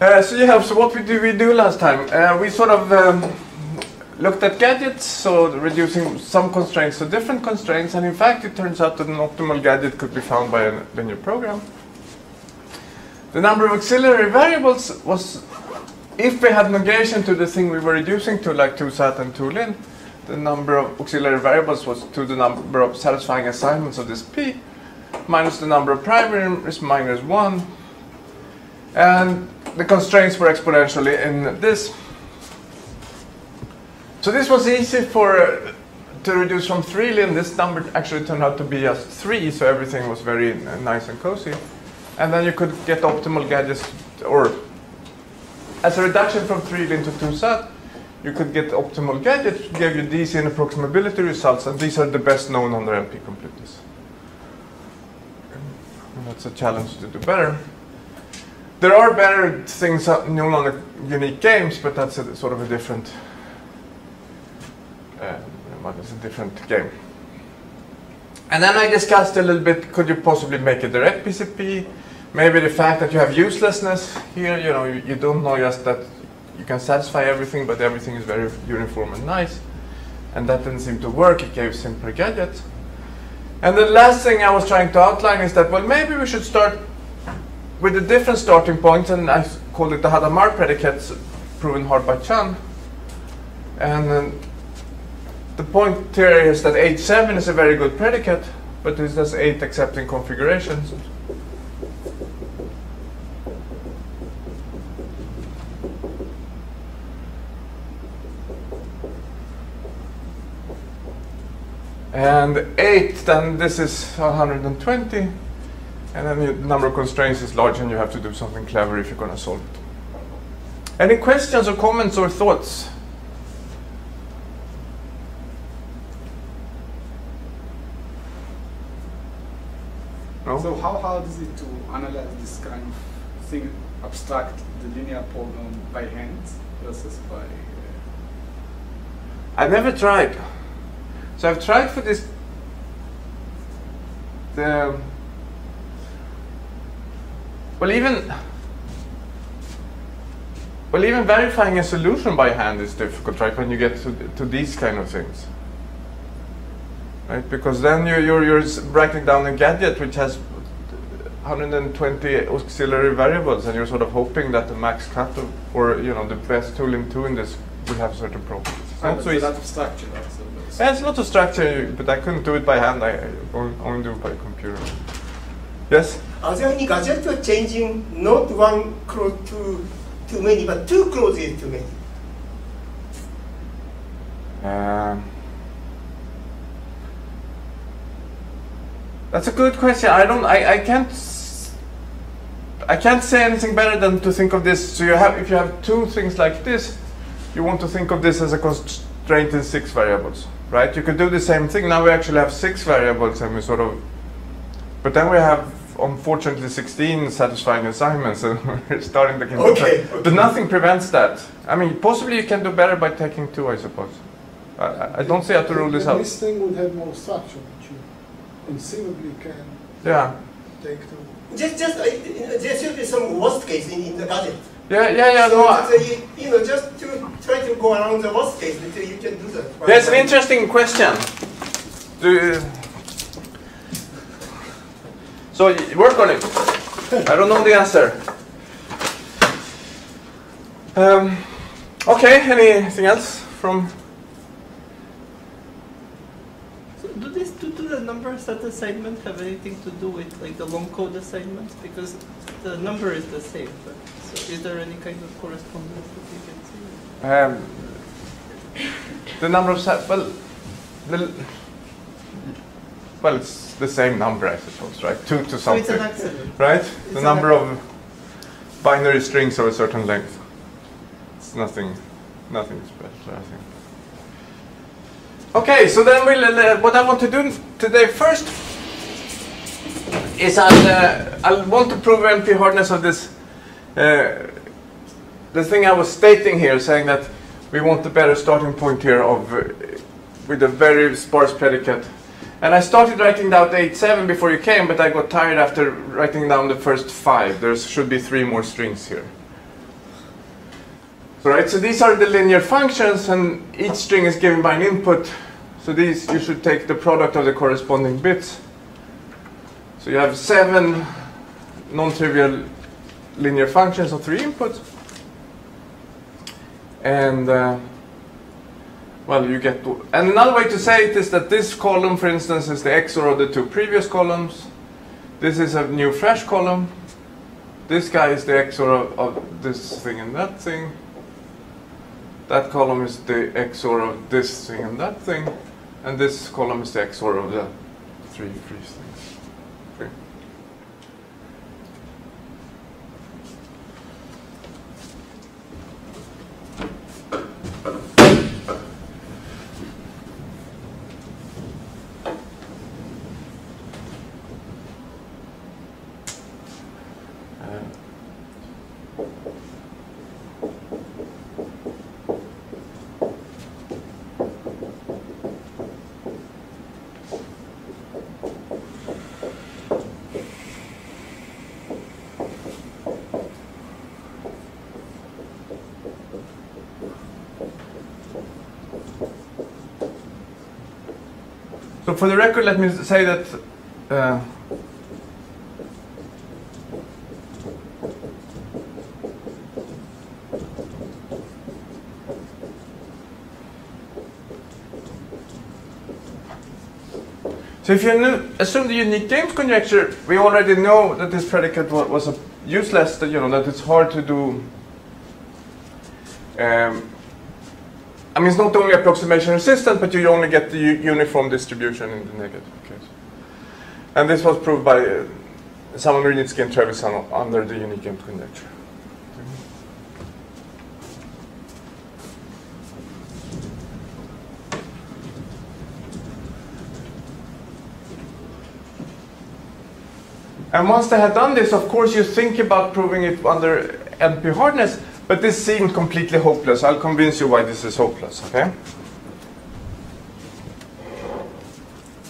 Uh, so yeah, so what we do we do last time? Uh, we sort of um, looked at gadgets, so reducing some constraints to different constraints, and in fact it turns out that an optimal gadget could be found by a linear program. The number of auxiliary variables was, if we had negation to the thing we were reducing to, like 2sat and 2lin, the number of auxiliary variables was to the number of satisfying assignments of this p, minus the number of primary is minus 1, and the constraints were exponentially in this. So this was easy for uh, to reduce from 3 lin. This number actually turned out to be just 3, so everything was very uh, nice and cozy. And then you could get optimal gadgets, or as a reduction from 3 lin to 2 sat, you could get optimal gadgets, gave you these in approximability results, and these are the best known under NP completeness. And that's a challenge to do better. There are better things known on Longer unique games, but that's a, sort of a different, uh, a different game. And then I discussed a little bit, could you possibly make a direct PCP? Maybe the fact that you have uselessness here, you know, you, you don't know just that you can satisfy everything, but everything is very uniform and nice. And that didn't seem to work, it gave simpler gadgets. And the last thing I was trying to outline is that, well, maybe we should start with a different starting point, and I call it the Hadamard predicates proven hard by Chan. And uh, the point here is that H7 is a very good predicate, but it has eight accepting configurations. And 8, then this is 120. And then the number of constraints is large and you have to do something clever if you're going to solve it. Any questions or comments or thoughts? No? So how hard is it to analyze this kind of thing, abstract the linear polynomial by hand versus by... Uh, I've never tried. So I've tried for this the well even well even verifying a solution by hand is difficult right when you get to, to these kind of things right because then you're, you're, you're writing down a gadget which has 120 auxiliary variables and you're sort of hoping that the max cut of, or you know the best tool in two in this will have certain properties it's not so easy. lot of structure. That's Yeah, it's a lot of structure, but I couldn't do it by hand. I I only do it by computer. Yes? Are there any gadgets are changing not one clause to too many, but two clauses too many? Um, that's a good question. I don't. I, I can't. I can't say anything better than to think of this. So you have, if you have two things like this, you want to think of this as a constraint in six variables, right? You could do the same thing. Now we actually have six variables, and we sort of. But then we have, unfortunately, 16 satisfying assignments, and we're starting the get. Okay, But nothing prevents that. I mean, possibly you can do better by taking two, I suppose. I- I, I don't see how to rule this Then out. This thing would have more structure, which you conceivably can Yeah. take two. Just, just uh, there should be some worst case in, in the gadget. Yeah, yeah, yeah. so No, that, uh, you, you know, just to try to go around the worst case until you can do that. That's an interesting question. Do, so y- work on it. I don't know the answer. Um, okay. Anything else from? So do this do, do the number set assignment have anything to do with like the long code assignments? Because the number is the same, but so is there any kind of correspondence that you can see? Um, the number of set. Well, the, well, it's the same number, I suppose, right? Two to So something. it's an accident. right? It's the number of binary strings of a certain length. It's nothing, nothing special, I think. Okay, so then we'll, uh, what I want to do today first is I'll, uh, I'll want to prove NP hardness of this, uh, the thing I was stating here, saying that we want a better starting point here of, uh, with a very sparse predicate. And I started writing down H7 before you came, but I got tired after writing down the first five. There should be three more strings here. So, right, so these are the linear functions, and each string is given by an input. So these, you should take the product of the corresponding bits. So you have seven non-trivial linear functions of three inputs. And, uh, well, you get and another way to say it is that this column, for instance, is the XOR of the two previous columns. This is a new fresh column. This guy is the XOR of, of this thing and that thing. That column is the XOR of this thing and that thing. And this column is the XOR of the three free things. For the record, let me say that uh, So if you assume the unique games conjecture, we already know that this predicate wa- was a useless, that, you know, that it's hard to do. Um, I mean, it's not only approximation resistant, but you only get the uniform distribution in the negative case. And this was proved by uh, Simon and Trevisan under the unique games conjecture. And once they had done this, of course, you think about proving it under NP hardness, but this seemed completely hopeless. I'll convince you why this is hopeless, okay?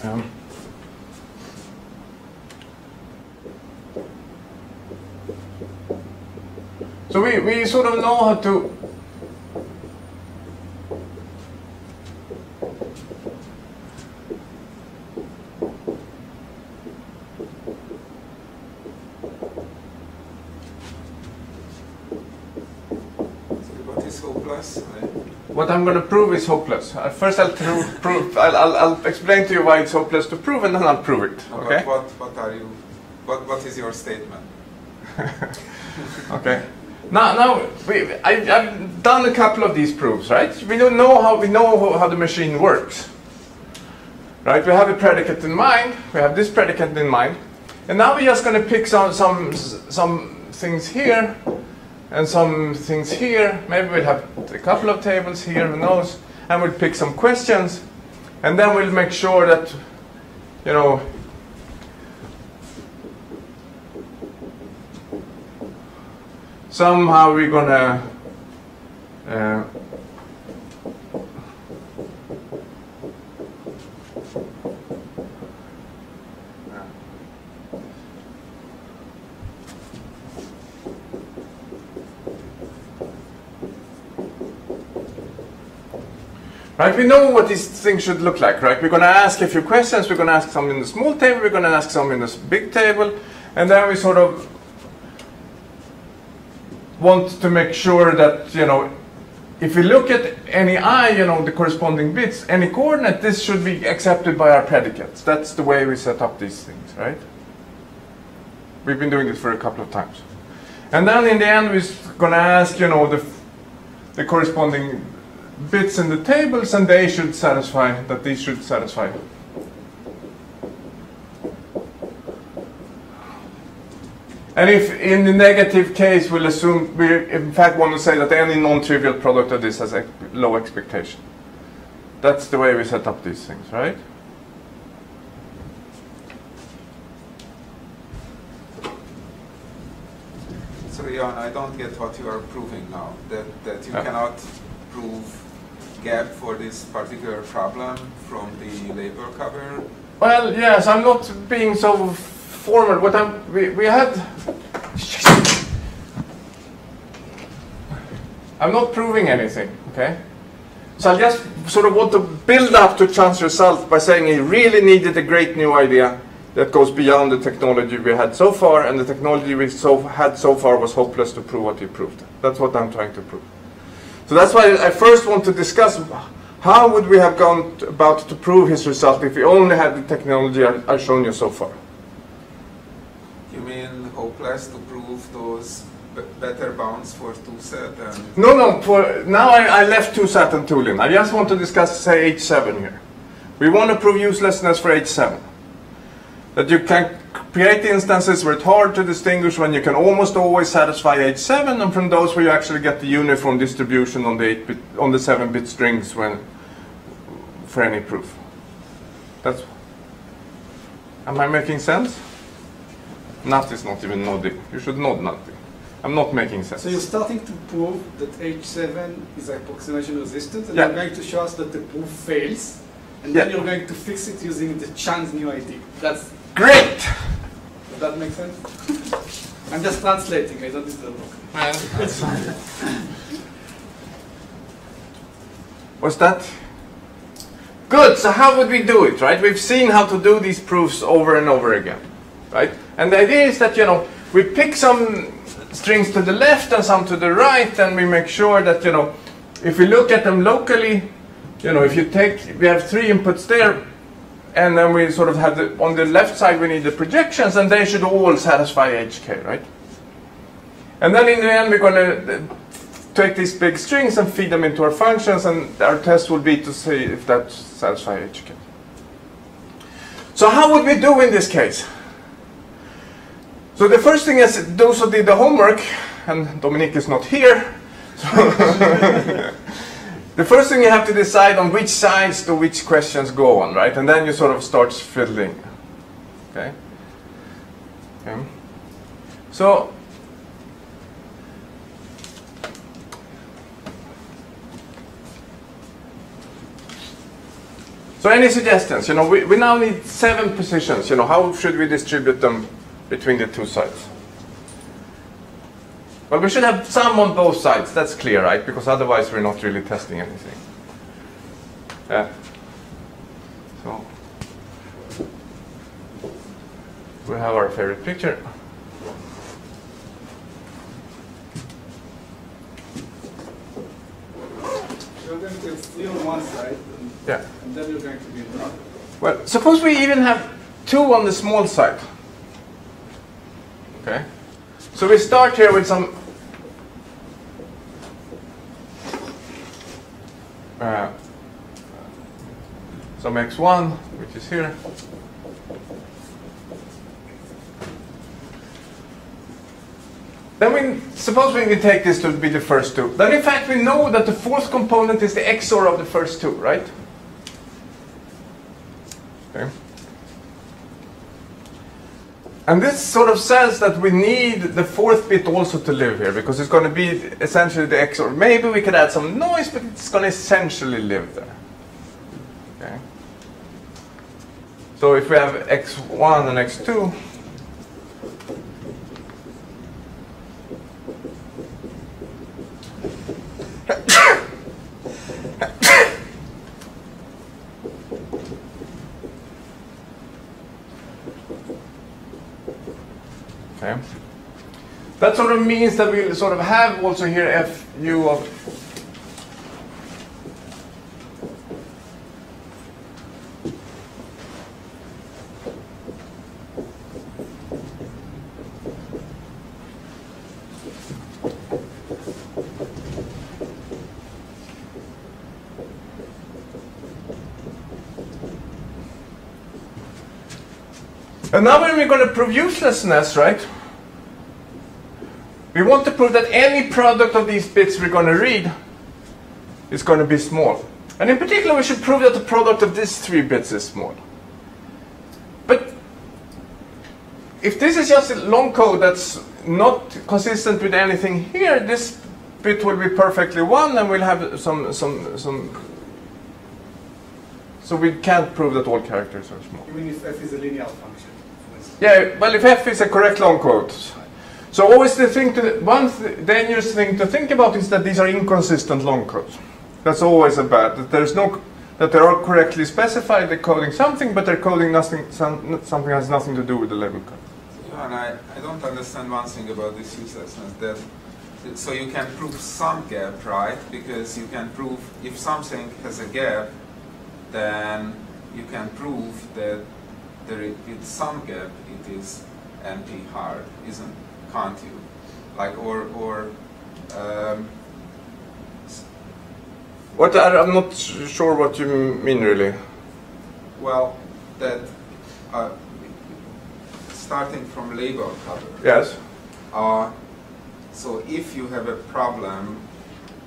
Um, so we, we sort of know how to What is hopeless? I- What I'm going to prove is hopeless. Uh, first, I'll prove. prove I'll, I'll, I'll explain to you why it's hopeless to prove, and then I'll prove it. Okay. What, what are you? What, what is your statement? Okay. Now, now we, I, I've done a couple of these proofs, right? We don't know how we know how, how the machine works, right? We have a predicate in mind. We have this predicate in mind, and now we're just going to pick some some some things here, and some things here. Maybe we'll have a couple of tables here. Who knows? And we'll pick some questions, and then we'll make sure that, you know, somehow we're gonna uh, Right, we know what these things should look like, right? We're going to ask a few questions. We're going to ask some in the small table. We're going to ask some in the big table, and then we sort of want to make sure that, you know, if we look at any i, you know, the corresponding bits, any coordinate, this should be accepted by our predicates. That's the way we set up these things, right? We've been doing this for a couple of times. And then in the end, we're going to ask, you know, the, the corresponding bits in the tables, and they should satisfy, that these should satisfy. And if in the negative case, we'll assume, we in fact want to say that any non-trivial product of this has ex- low expectation. That's the way we set up these things, right? So Jan, I don't get what you are proving now. That that you Yeah. cannot prove gap for this particular problem from the label cover. Well, yes, I'm not being so formal. What I'm, we, we had. I'm not proving anything, okay? So I just sort of want to build up to Chan's result by saying he really needed a great new idea that goes beyond the technology we had so far, and the technology we so had so far was hopeless to prove what he proved. That's what I'm trying to prove. So that's why I first want to discuss how would we have gone t- about to prove his result if we only had the technology I, I've shown you so far. You mean hopeless to prove those better bounds for two sat and No, no, for, now I, I left 2sat and 2lin. I just want to discuss, say, H7 here. We want to prove uselessness for H7. That you can create instances where it's hard to distinguish when you can almost always satisfy H7 and from those where you actually get the uniform distribution on the 8-bit, on the 7-bit strings when, for any proof. That's, am I making sense? Nat is not even nodding. You should nod nothing. I'm not making sense. So you're starting to prove that H7 is approximation resistant, and Yeah. you're going to show us that the proof fails, and then you're going to fix it using the Chan's new idea. That's Great! does that make sense? I'm just translating. I don't need the book. What's that? Good, so how would we do it, right? We've seen how to do these proofs over and over again, right? And the idea is that, you know, we pick some strings to the left and some to the right, and we make sure that, you know, if we look at them locally, you know, if you take, we have three inputs there, and then we sort of have the, on the left side we need the projections, and they should all satisfy HK, right? And then in the end we're going to uh, take these big strings and feed them into our functions, and our test will be to see if that satisfies HK. So how would we do in this case? So the first thing is, those who did the homework, and Dominique is not here, so the first thing you have to decide on which sides do which questions go on, right? And then you sort of start fiddling. Okay? okay. So So any suggestions? You know, we, we now need seven positions. You know, how should we distribute them between the two sides? Well, we should have some on both sides. That's clear, right? Because otherwise we're not really testing anything. Yeah. So we have our favorite picture. You're going to have on one side, and, Yeah. and then you're going to be in. Well, suppose we even have two on the small side. Okay. So we start here with some uh, some x1, which is here. Then we suppose we take this to be the first two. Then in fact we know that the fourth component is the XOR of the first two, right? Okay. And this sort of says that we need the fourth bit also to live here because it's going to be essentially the XOR. Maybe we could add some noise, but it's going to essentially live there. Okay. So if we have x1 and x2, Okay. That sort of means that we sort of have also here fu of And now when we're going to prove uselessness, right? We want to prove that any product of these bits we're going to read is going to be small. And in particular, we should prove that the product of these three bits is small. But if this is just a long code that's not consistent with anything here, this bit will be perfectly one, and we'll have some some some. So we can't prove that all characters are small. Even if f is a linear function. Yeah, well, if f is a correct long code. So always the thing to one th- dangerous thing to think about is that these are inconsistent long codes. That's always a bad. That there's no that they are correctly specified. They're coding something, but they're coding nothing. Some, something has nothing to do with the label code. Yeah, And I, I don't understand one thing about this uselessness that so you can prove some gap, right? Because you can prove if something has a gap, then you can prove that there is, some gap it is NP hard, isn't? Can't you? Like or or um, What I, I'm not sure what you mean really. well that uh, starting from label cover. Yes. Uh, so if you have a problem,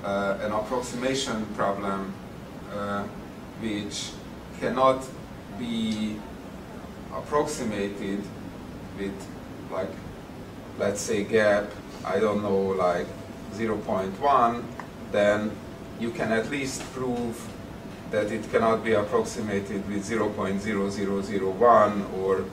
uh, an approximation problem, uh, which cannot be approximated with like, let's say gap, I don't know, like 0.1, then you can at least prove that it cannot be approximated with 0.0001 or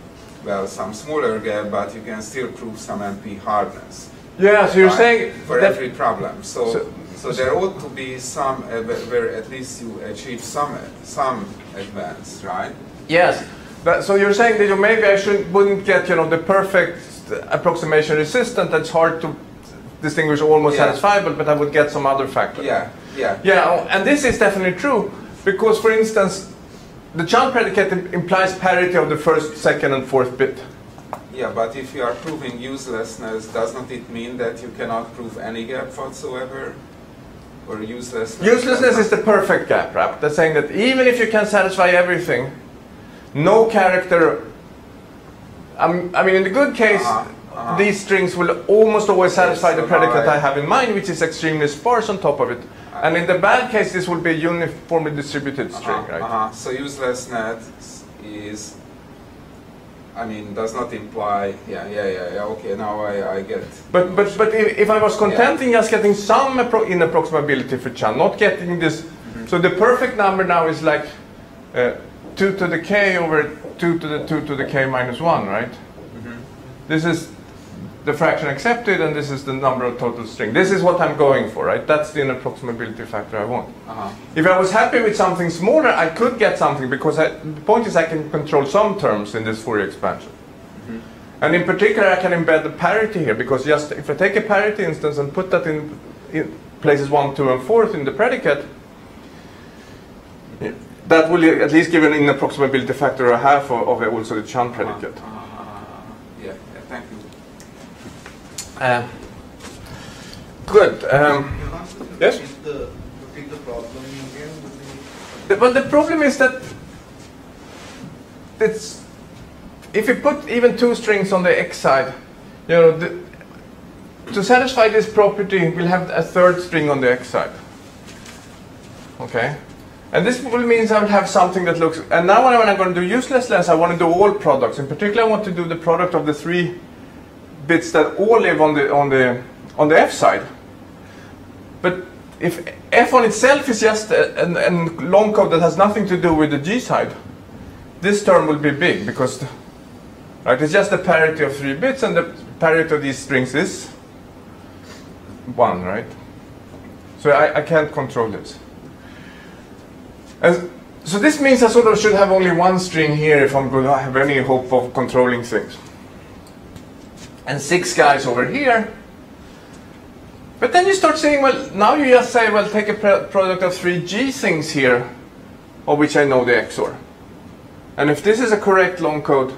well, some smaller gap, but you can still prove some NP hardness. Yeah. So you're right, saying for that every problem. So, So- so, there ought to be some where where at least you achieve some some advance, right? Yes. That, so you're saying that you maybe I shouldn't wouldn't get you know the perfect approximation resistant. That's hard to distinguish almost Yeah. satisfiable, but I would get some other factor. Yeah, yeah. Yeah, and this is definitely true because, for instance, the Chan predicate implies parity of the first, second, and fourth bit. Yeah, but if you are proving uselessness, does not it mean that you cannot prove any gap whatsoever? Or uselessness? Uselessness is the perfect gap, right? That's saying that even if you can satisfy everything, no character. Um, I mean, in the good case, Uh-huh, uh-huh. these strings will almost always satisfy Yes, the predicate now I- have in mind, which is extremely sparse on top of it. And in the bad case, this will be a uniformly distributed string, Uh-huh, right? uh-huh. So uselessness is, I mean, does not imply, yeah, yeah, yeah, yeah, okay, now I, I get. But but but if, if I was content in just getting some appro- inapproximability for Chan, not getting this, so the perfect number now is like uh, two to the k over two to the two to the k minus one, right? This is the fraction accepted, and this is the number of total string. This is what I'm going for, right? That's the inapproximability factor I want. Uh-huh. If I was happy with something smaller, I could get something because I, the point is I can control some terms in this Fourier expansion. And in particular, I can embed the parity here because just if I take a parity instance and put that in, in places one, two, and 4 in the predicate, yeah, that will at least give an inapproximability factor a half of, of also the Chan predicate. Uh-huh, uh-huh, uh-huh. Yeah, yeah, thank you. Uh, good. Um, Yes? Repeat the, the problem again The- Well, the problem is that it's if you put even two strings on the x side, you know, the, to satisfy this property, we'll have a third string on the x side. Okay, and this will means I will have something that looks. And now when I'm going to do uselessness, I want to do all products. In particular, I want to do the product of the three bits that all live on the on the on the f side. But if f on itself is just a, an, long code that has nothing to do with the g side, this term will be big because right, it's just the parity of three bits, and the parity of these strings is one, right? So I, I can't control this. So this means I sort of should have only one string here if I'm going to have any hope of controlling things. And six guys over here. But then you start saying, well, now you just say, well, take a product of three G things here, of which I know the XOR. And if this is a correct long code,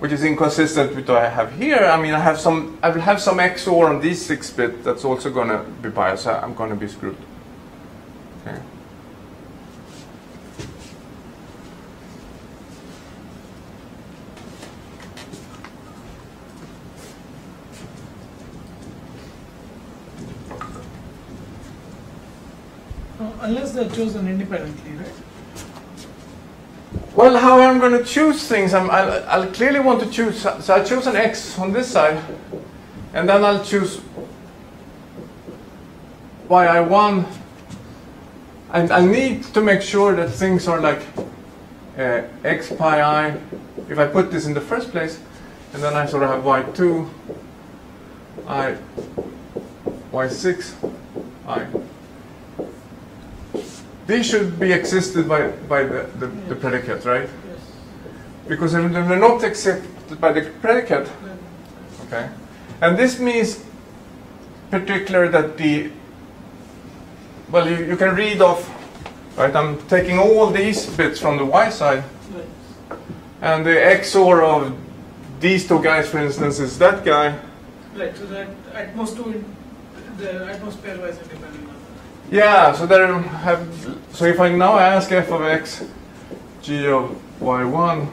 which is inconsistent with what I have here, I mean, I have some, I will have some XOR on these six bit that's also going to be biased. I'm going to be screwed. Okay. Unless they're chosen independently, right? Well, how I'm going to choose things, I'm, I'll, I'll clearly want to choose. So I choose an X on this side, and then I'll choose yi1. And I need to make sure that things are like uh, x pi i. If I put this in the first place, and then I sort of have y2, i y6 i. These should be existed by, by the, the, the predicate, right? Yes. Because if they're not accepted by the predicate, okay? And this means particular that the, well, you, you can read off, right? I'm taking all these bits from the y side, and the XOR of these two guys, for instance, is that guy. Right, so that atmosphere, the atmosphere was independent. Yeah, so there have, so if I now ask f of x, g of y1,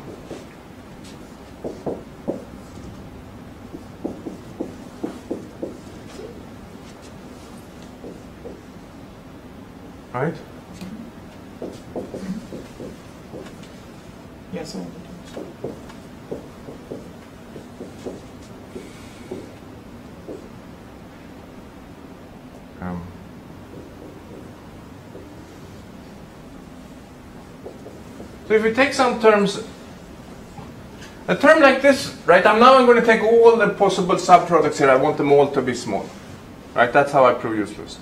right? Yes, sir. So if we take some terms, a term like this, right? I'm now I'm going to take all the possible subproducts here. I want them all to be small, right? That's how I prove uselessness.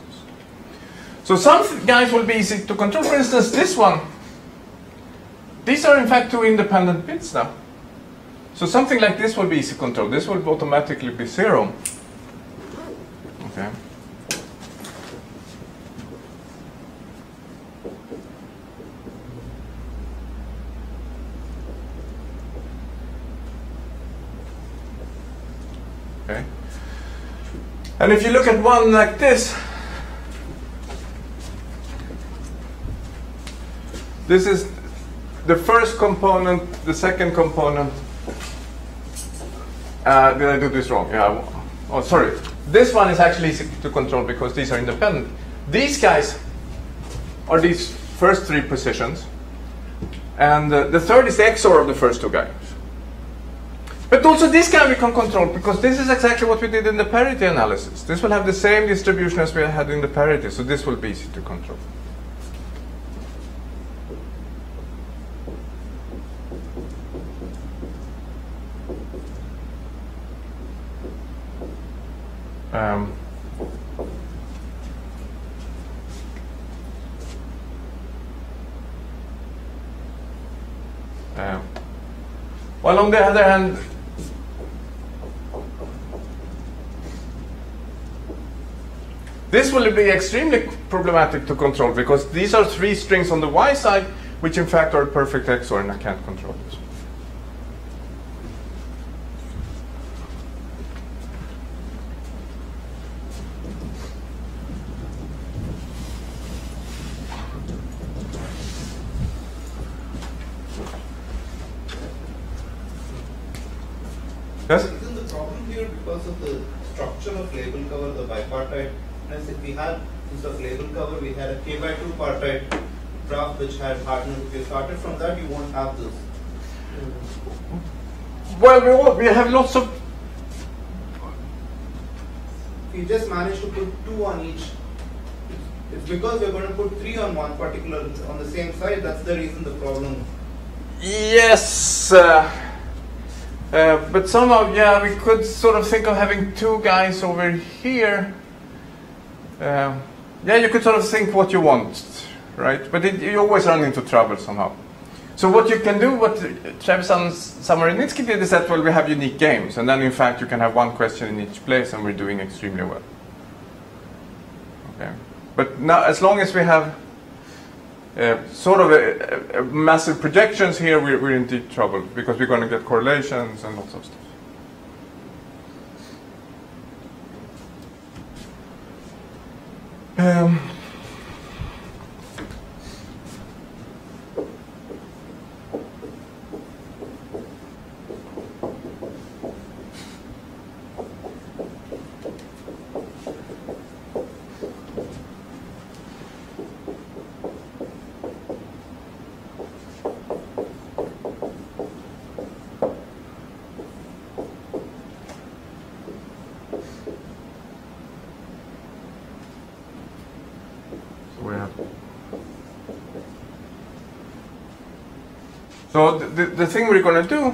So some guys will be easy to control. For instance, this one. These are in fact two independent bits now. So something like this will be easy to control. This will automatically be zero. Okay. Okay. And if you look at one like this, this is the first component, the second component. Uh, did I do this wrong? Yeah. Oh, sorry. This one is actually easy to control because these are independent. These guys are these first three positions, and uh, the third is the XOR of the first two guys. But also this guy we can control because this is exactly what we did in the parity analysis. This will have the same distribution as we had in the parity, so this will be easy to control. Um, um, well, on the other hand, this will be extremely problematic to control because these are three strings on the y side, which in fact are perfect XOR, and I can't control this. Yes? Isn't the problem here because of the structure of label cover, the bipartiteness? If we had, instead of label cover, we had a k by 2 partite graph which had hardness. If you started from that, you won't have this. Well, we, all, we have lots of you just managed to put two on each, it's- it's because we're going to put three on one particular, on the same side, that's the reason the problem. Yes, uh, uh, but somehow, yeah, we could sort of think of having two guys over here. Uh, yeah, you could sort of think what you want, right? But it, you always run into trouble somehow. So what you can do, what Travis and Samorodnitsky did is that, well, we have unique games, and then in fact you can have one question in each place, and we're doing extremely well. Okay, but now as long as we have uh, sort of a, a, a massive projections here, we're, we're in deep trouble because we're going to get correlations and lots of stuff. Um, the thing we're going to do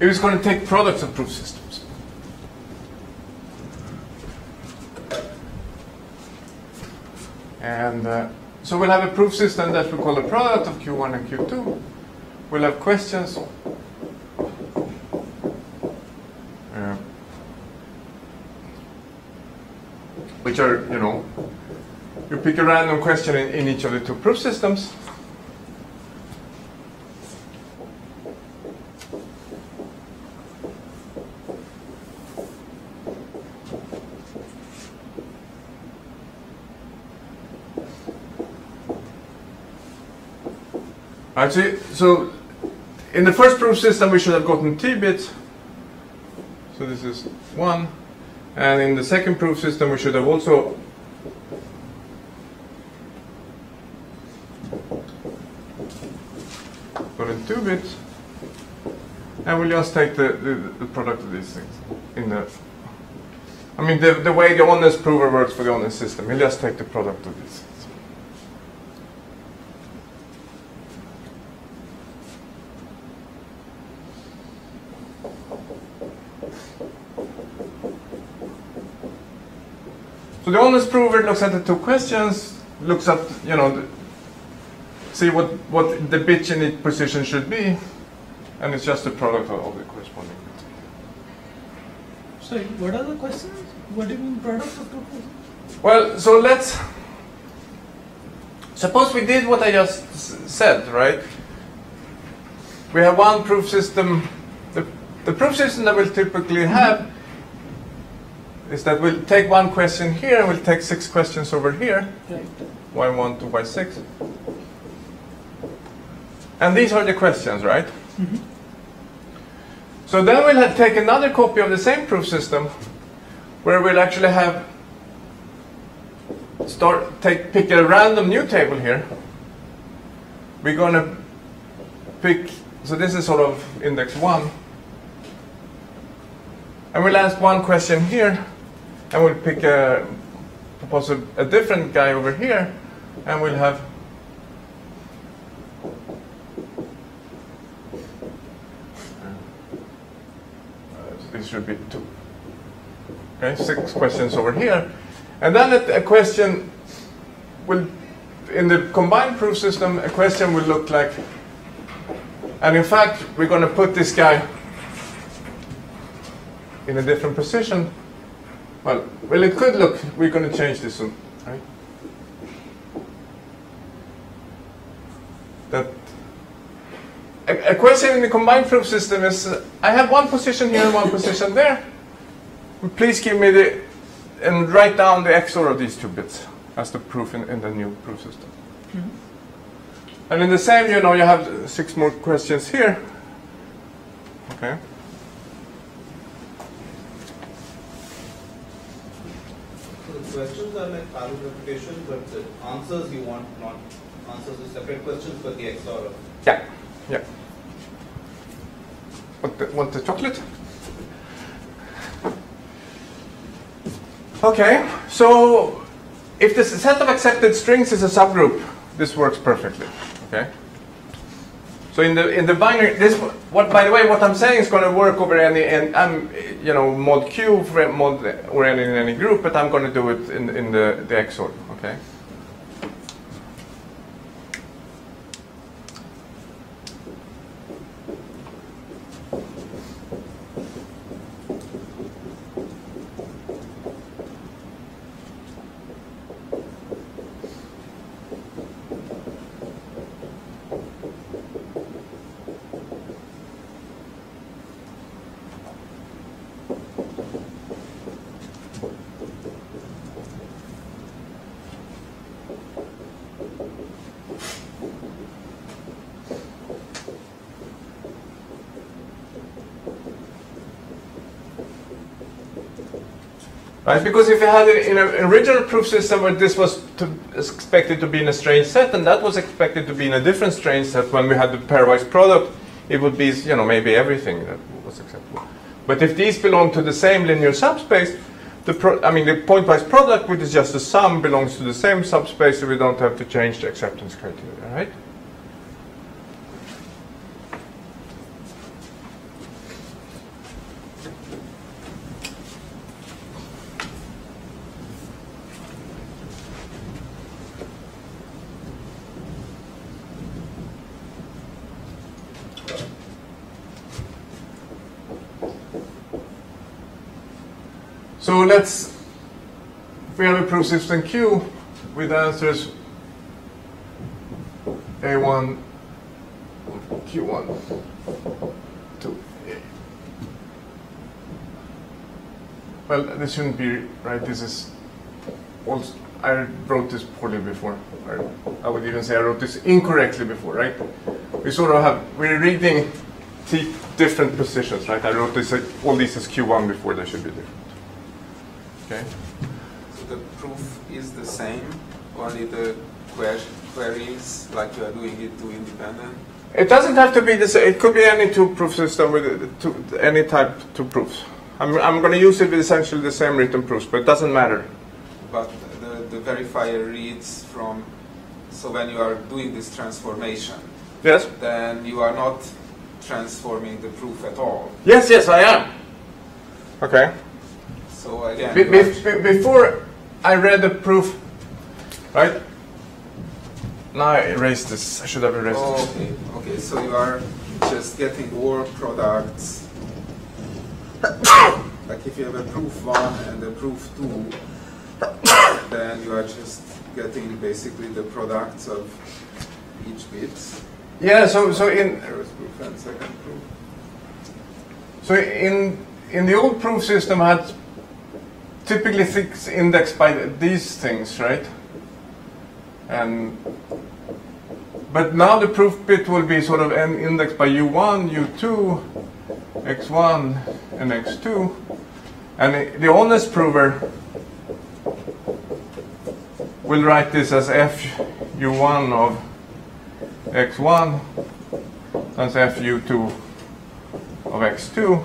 is going to take products of proof systems. And uh, so we'll have a proof system that we call the product of Q1 and Q2. We'll have questions which are, you know, you pick a random question in, in each of the two proof systems. Actually, so in the first proof system we should have gotten t bits. So this is 1. And in the second proof system we should have also gotten 2 bits. And we'll just take the, the, the product of these things. In the, I mean, the, the way the honest prover works for the honest system, we'll just take the product of these the honest prover looks at the two questions, looks at, you know, the, see what, what the bit in each position should be, and it's just the product of, the corresponding bit. Sorry, what are the questions? What do you mean product of two questions? Well, so let's suppose we did what I just s- said, right? We have one proof system. The, the proof system that we'll typically have is that we'll take one question here and we'll take six questions over here. Y1 to y6. And these are the questions, right? Mm-hmm. So then we'll have take another copy of the same proof system where we'll actually have start take pick a random new table here. We're gonna pick so this is sort of index one. And we'll ask one question here and we'll pick a propose a, a different guy over here and we'll have uh, this should be two. Okay, six questions over here. And then a, a question will, in the combined proof system, a question will look like, and in fact, we're going to put this guy in a different position. Well, well, it could look, we're going to change this one, right? That a, a question in the combined proof system is, uh, I have one position here and one position there. Please give me the, and write down the XOR of these two bits as the proof in, in the new proof system. And in the same, you know, you have six more questions here. Okay. So the questions are like repetition, but the answers you want not answers to separate questions, for the XOR. Yeah, yeah. Want the, want the chocolate? Okay, so if the set of accepted strings is a subgroup, this works perfectly. Okay. So in the in the binary, this what by the way, what I'm saying is going to work over any and I'm you know mod q mod or any in any group, but I'm going to do it in in the the XOR. Okay. Because if you had in an original proof system where this was to, expected to be in a strange set, and that was expected to be in a different strange set when we had the pairwise product, it would be, you know, maybe everything that was acceptable. But if these belong to the same linear subspace, the I mean, the pointwise product, which is just a sum, belongs to the same subspace, so we don't have to change the acceptance criteria, right? So let's, if we have a proof system Q with answers A1, Q1, 2, A. Well, this shouldn't be right. This is also, I wrote this poorly before. Or I would even say I wrote this incorrectly before, right? We sort of have, we're reading T different positions, right? I wrote this, uh, all these as Q1 before, they should be different. Okay? So the proof is the same, only the que- queries, like you are doing it to independent. It doesn't have to be the same. It could be any two-proof system with two, any type two proofs. I'm, I'm going to use it with essentially the same written proofs, but it doesn't matter. But the, the verifier reads from, so when you are doing this transformation, Yes? then you are not transforming the proof at all. Yes, yes, I am. Okay. So again, Be, be, be- before I read the proof, right? Now I erased this. I should have erased Oh, this. okay, okay, so you are just getting all products. like if you have a proof one and a proof two, then you are just getting basically the products of each bit. Yeah. So so in First proof and second proof. so in in the old proof system I had typically things indexed by th- these things, right? And but now the proof bit will be sort of an indexed by u1, u2, x1, and x2. And the- the honest prover will write this as f u1 of x1 times f u2 of x2,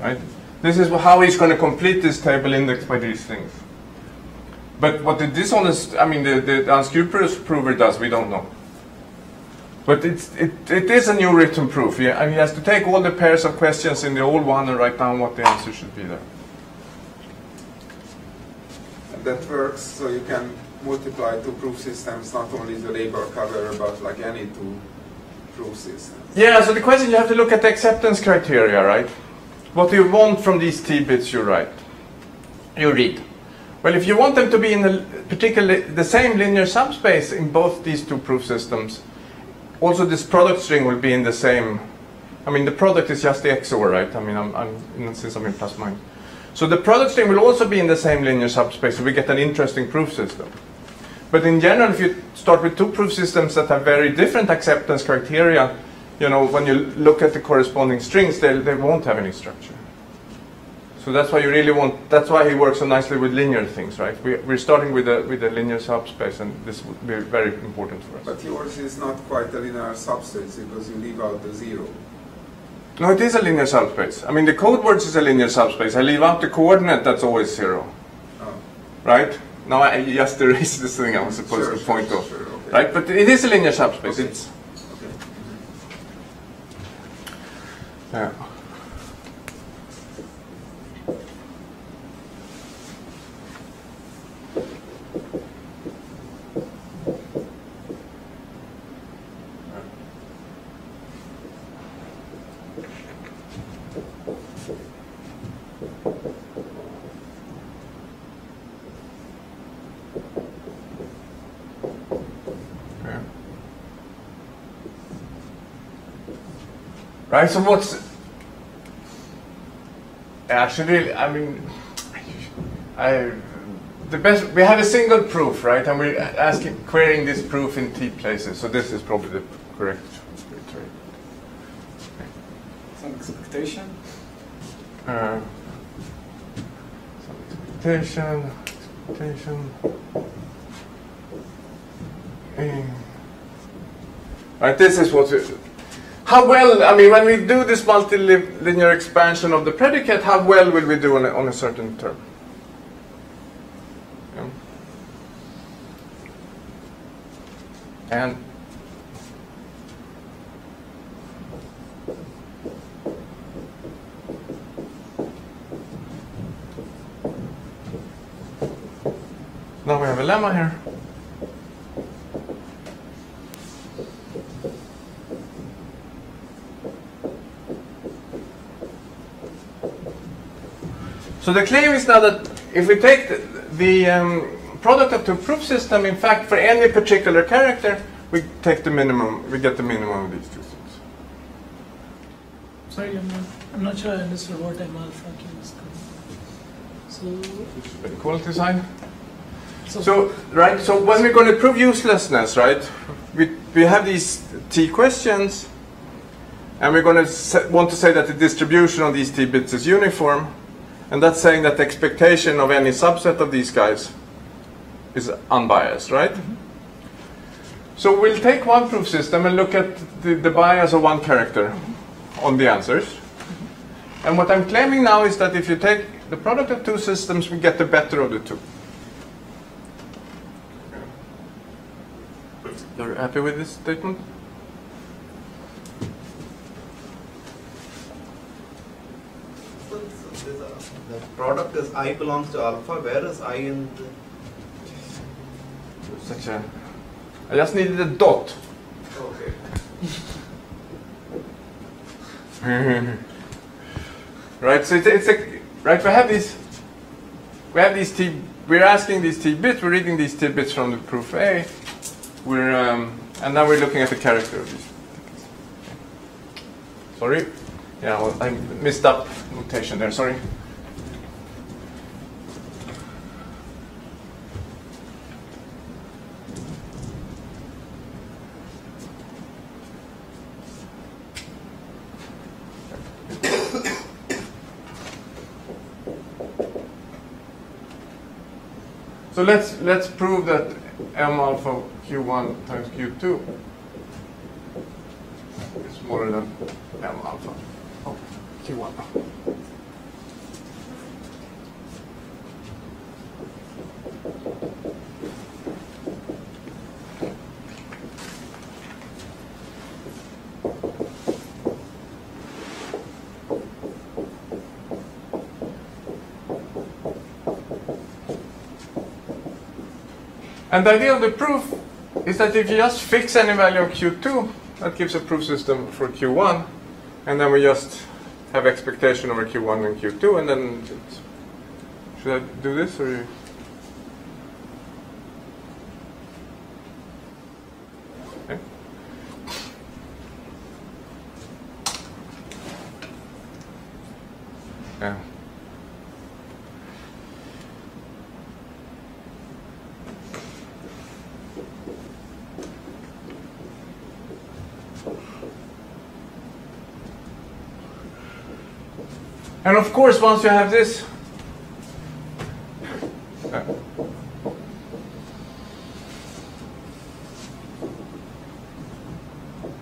right? This is how he's going to complete this table indexed by these things. But what the dishonest, I mean, the, the unscrupulous prover does, we don't know. But it's, it, it is a new written proof. Yeah? And he has to take all the pairs of questions in the old one and write down what the answer should be there. And that works, so you can multiply two proof systems, not only the label cover, but like any two proof systems. Yeah, so the question you have to look at the acceptance criteria, right? What do you want from these t bits you write? You read. Well, if you want them to be in the particularly the same linear subspace in both these two proof systems, also this product string will be in the same. I mean, the product is just the XOR, right? I mean, I'm, I'm in, since I'm in plus minus. So the product string will also be in the same linear subspace, so we get an interesting proof system. But in general, if you start with two proof systems that have very different acceptance criteria, you know, when you look at the corresponding strings, they, they won't have any structure. So that's why you really want, that's why he works so nicely with linear things, right? We, we're starting with a, with a linear subspace, and this would be very important for us. But yours is not quite a linear subspace because you leave out the zero. No, it is a linear subspace. I mean, the code words is a linear subspace. I leave out the coordinate, that's always zero, Oh. right? Now I just erased this thing I was supposed Sure, to point sure, off. sure, okay. Right, but it is a linear subspace. Okay. It's, Okay. Yeah. Right, so what's actually, I mean, I, the best, we have a single proof, right? And we're asking, querying this proof in t places, so this is probably the correct trade. Some expectation. Uh, some expectation, expectation. Right, this is what we, how well, I mean, when we do this multilinear expansion of the predicate, how well will we do on a, on a certain term? Yeah. And now we have a lemma here. So the claim is now that if we take the, the um, product of two proof system, in fact, for any particular character, we take the minimum, we get the minimum of these two things. Sorry, I'm not, I'm not sure I understood what M alpha Q is called. So, Equality sign. so, So, right, so when we're going to prove uselessness, right, we, we have these t questions, and we're going to want to say that the distribution of these t bits is uniform, and that's saying that the expectation of any subset of these guys is unbiased, right? Mm-hmm. So we'll take one proof system and look at the, the bias of one character mm-hmm. on the answers. Mm-hmm. And what I'm claiming now is that if you take the product of two systems, we get the better of the two. You're happy with this statement? So, so there's a- The product is I belongs to alpha, where is I in the? Such a. I just needed a dot. Okay. right. So it's a, it's a right. We have these. We have these t. We're asking these t bits. We're reading these t bits from the proof A. We're um, and now we're looking at the character of these. Sorry. Yeah, well, I missed up notation there. Sorry. So let's let's prove that m alpha q1 times q2 is smaller than m alpha of q1. And the idea of the proof is that if you just fix any value of q2, that gives a proof system for q1, and then we just have expectation over q1 and q2, and then should I do this or? And of course, once you have this,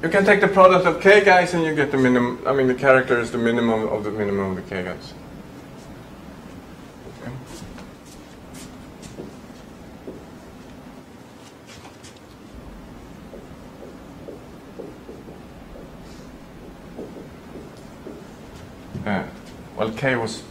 you can take the product of k guys and you get the minimum. I mean, the character is the minimum of the minimum of the k guys. Okay. Uh, well, k was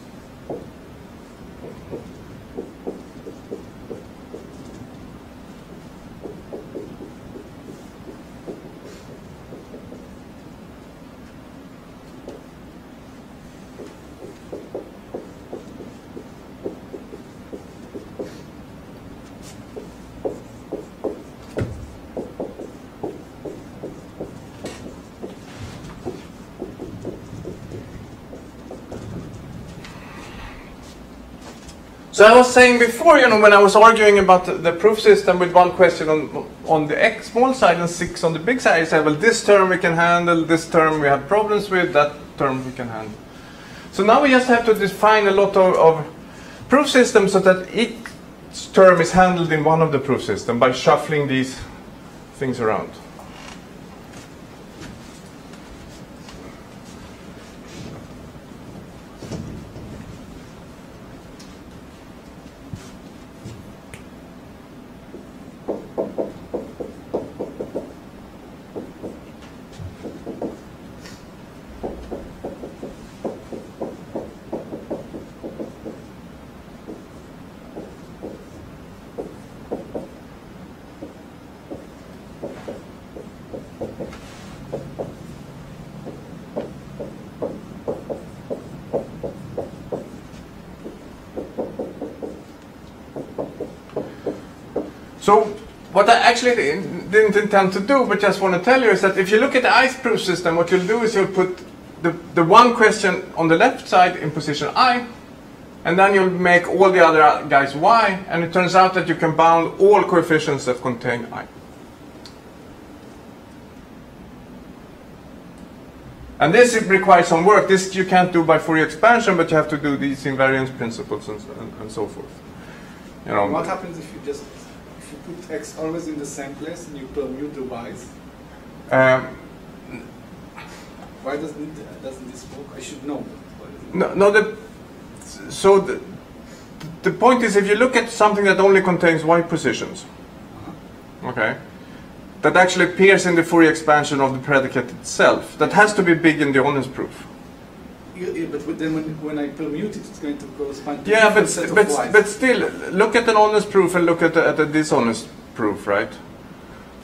So I was saying before, you know, when I was arguing about the, the proof system with one question on on the x small side and six on the big side, I said, well, this term we can handle, this term we have problems with, that term we can handle. So now we just have to define a lot of, of proof systems so that each term is handled in one of the proof system by shuffling these things around. What I actually didn't intend to do, but just want to tell you, is that if you look at the ice-proof system, what you'll do is you'll put the, the one question on the left side in position i, and then you'll make all the other guys y, and it turns out that you can bound all coefficients that contain i. And this requires some work. This you can't do by Fourier expansion, but you have to do these invariance principles and, and, and so forth. You know, What happens if you just if you put x always in the same place and you permute the y's? um, Why doesn't doesn't this work? I should know. Why doesn't it No, no the, so the, the point is if you look at something that only contains y positions, okay, that actually appears in the Fourier expansion of the predicate itself, that has to be big in the honest proof. But then when, when I permute it, it's going to correspond to Yeah, but, but, but still, look at an honest proof and look at the, at the dishonest proof, right?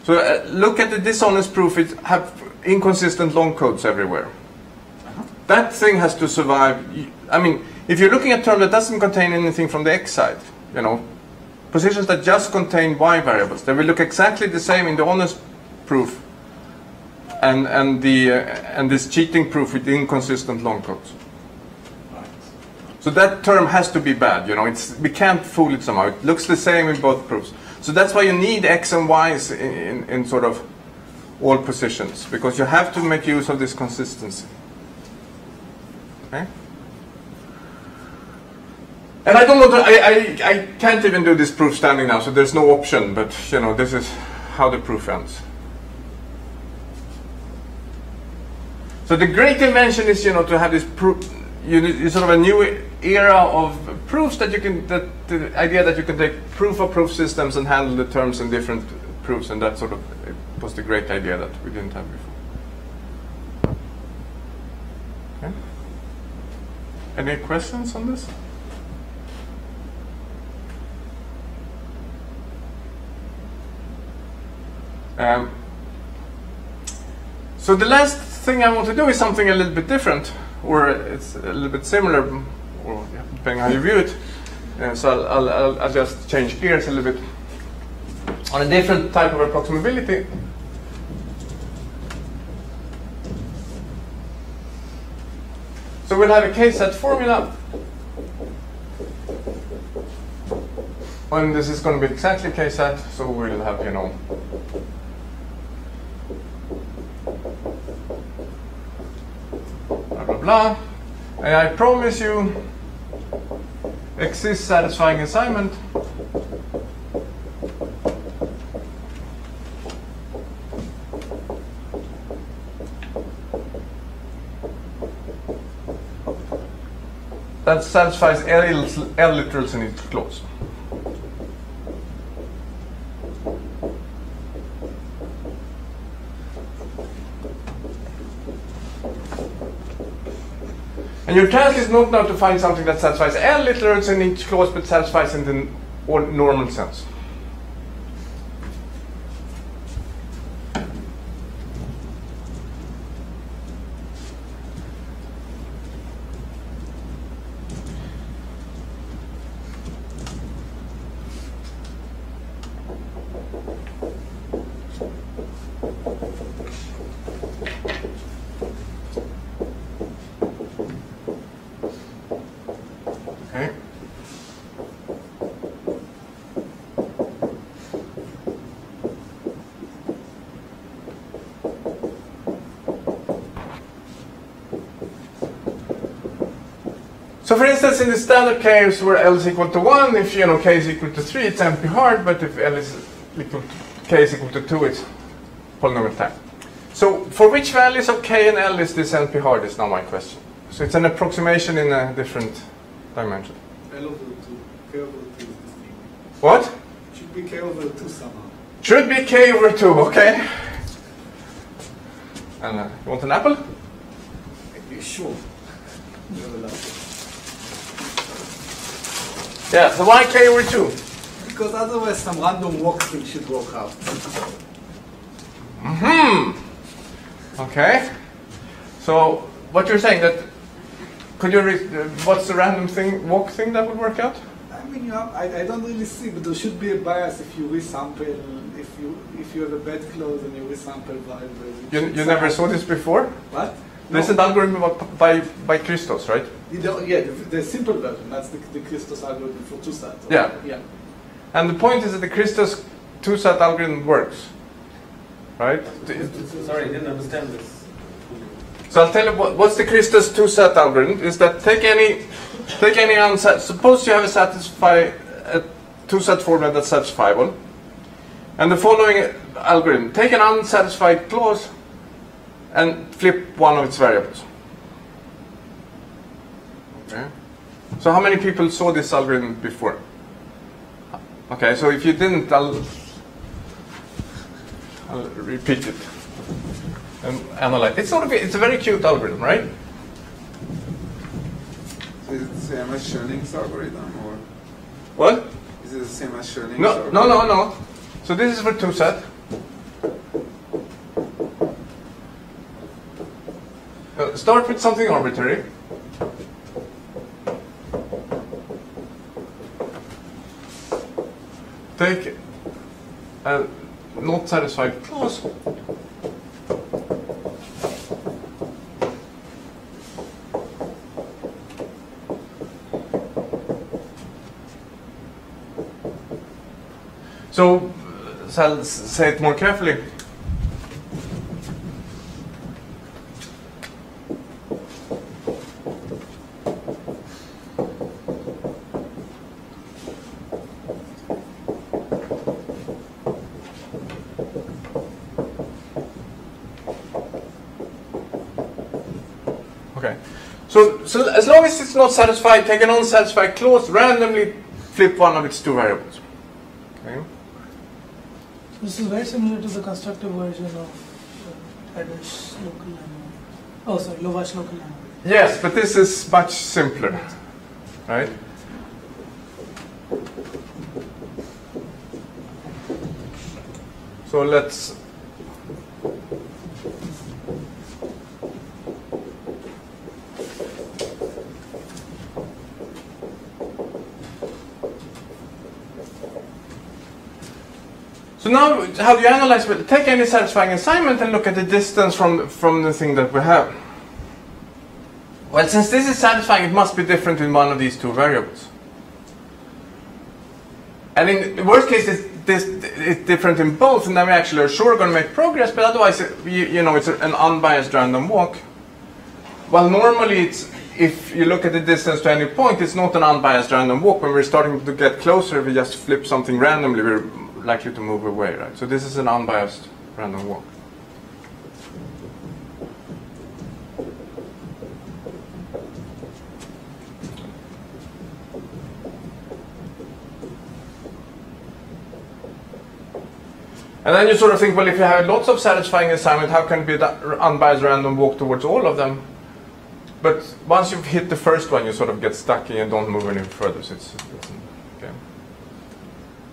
So uh, look at the dishonest proof, it have inconsistent long codes everywhere. That thing has to survive. I mean, if you're looking at a term that doesn't contain anything from the x side, you know, positions that just contain y variables, they will look exactly the same in the honest proof and, and, the, uh, and this cheating proof with inconsistent long codes. So that term has to be bad, you know, it's, we can't fool it somehow. It looks the same in both proofs. So that's why you need x and y's in, in, in sort of all positions, because you have to make use of this consistency. Okay? And I don't know, I, I, I can't even do this proof standing now, so there's no option, but you know, this is how the proof ends. So the great invention is, you know, to have this proof, you, you sort of a new era of proofs that you can, that the idea that you can take proof of proof systems and handle the terms in different proofs, and that sort of was the great idea that we didn't have before. Okay. Any questions on this? Um, so the last thing I want to do is something a little bit different, or it's a little bit similar, or depending how you view it. Uh, so I'll, I'll, I'll, I'll just change gears a little bit on a different type of approximability. So we'll have a k-sat formula. And this is going to be exactly k-sat, so we'll have, you know, blah. And I promise you exists satisfying assignment. That satisfies L, L literals in each clause. And your task is not now to find something that satisfies L literals and each clause, but satisfies in the normal sense. Instance, in the standard case where L is equal to 1, if you know k is equal to 3, it's NP hard, but if L is equal to, k is equal to 2, it's polynomial time. So for which values of k and L is this NP hard is now my question. So it's an approximation in a different dimension. L over 2. K over 2 is thing. What? Should be K over 2 somehow. Should be k over 2, okay? And uh, you want an apple? You sure? You have a lot. Yeah, so why k over 2? Because otherwise some random walk thing should work out. Mm-hmm. Okay. So what you're saying that could you re- uh, what's the random thing walk thing that would work out? I opinion, I, I don't really see, but there should be a bias if you resample, if you if you have a bad clause and you resample variables. it You, you never saw this before? What? There's No. an algorithm by, by, by Christos, right? You don't- yeah, the, the simple version. That's the, the Christos algorithm for two sat. Yeah. Yeah. And the point is that the Christos two-sat algorithm works, right? Sorry, I didn't understand this. So I'll tell you what, what's the Christos two-sat algorithm is that take any, take any unsat, suppose you have a satisfy, a two-sat formula that's satisfiable, and the following algorithm, take an unsatisfied clause and flip one of its variables. Okay. So how many people saw this algorithm before? Okay, so if you didn't, I'll, I'll repeat it and analyze. It's sort of it's a very cute algorithm, right? Is it the same as Schöning's algorithm, or What? is it the same as Schöning's No, algorithm? no, no, no. So this is for two sat. Uh, start with something arbitrary. Take a not satisfied clause. So, uh, so I'll say it more carefully. Okay. So, so as long as it's not satisfied, take an unsatisfied clause, randomly flip one of its two variables. Okay. This is very similar to the constructive version of uh, local lemma. Oh, sorry, Lovász local lemma. Yes, but this is much simpler, right? So let's. So now, how do you analyze it? Take any satisfying assignment and look at the distance from, from the thing that we have. Well, since this is satisfying, it must be different in one of these two variables. And in the worst case, it's, this, it's different in both, and then we actually are sure going to make progress, but otherwise, you, you know, it's an unbiased random walk. Well, normally, it's, if you look at the distance to any point, it's not an unbiased random walk. When we're starting to get closer, we just flip something randomly, we're likely to move away, right? So this is an unbiased random walk. And then you sort of think, well, if you have lots of satisfying assignment, how can it be that unbiased random walk towards all of them? But once you've hit the first one, you sort of get stuck and you don't move any further. So it's, it's.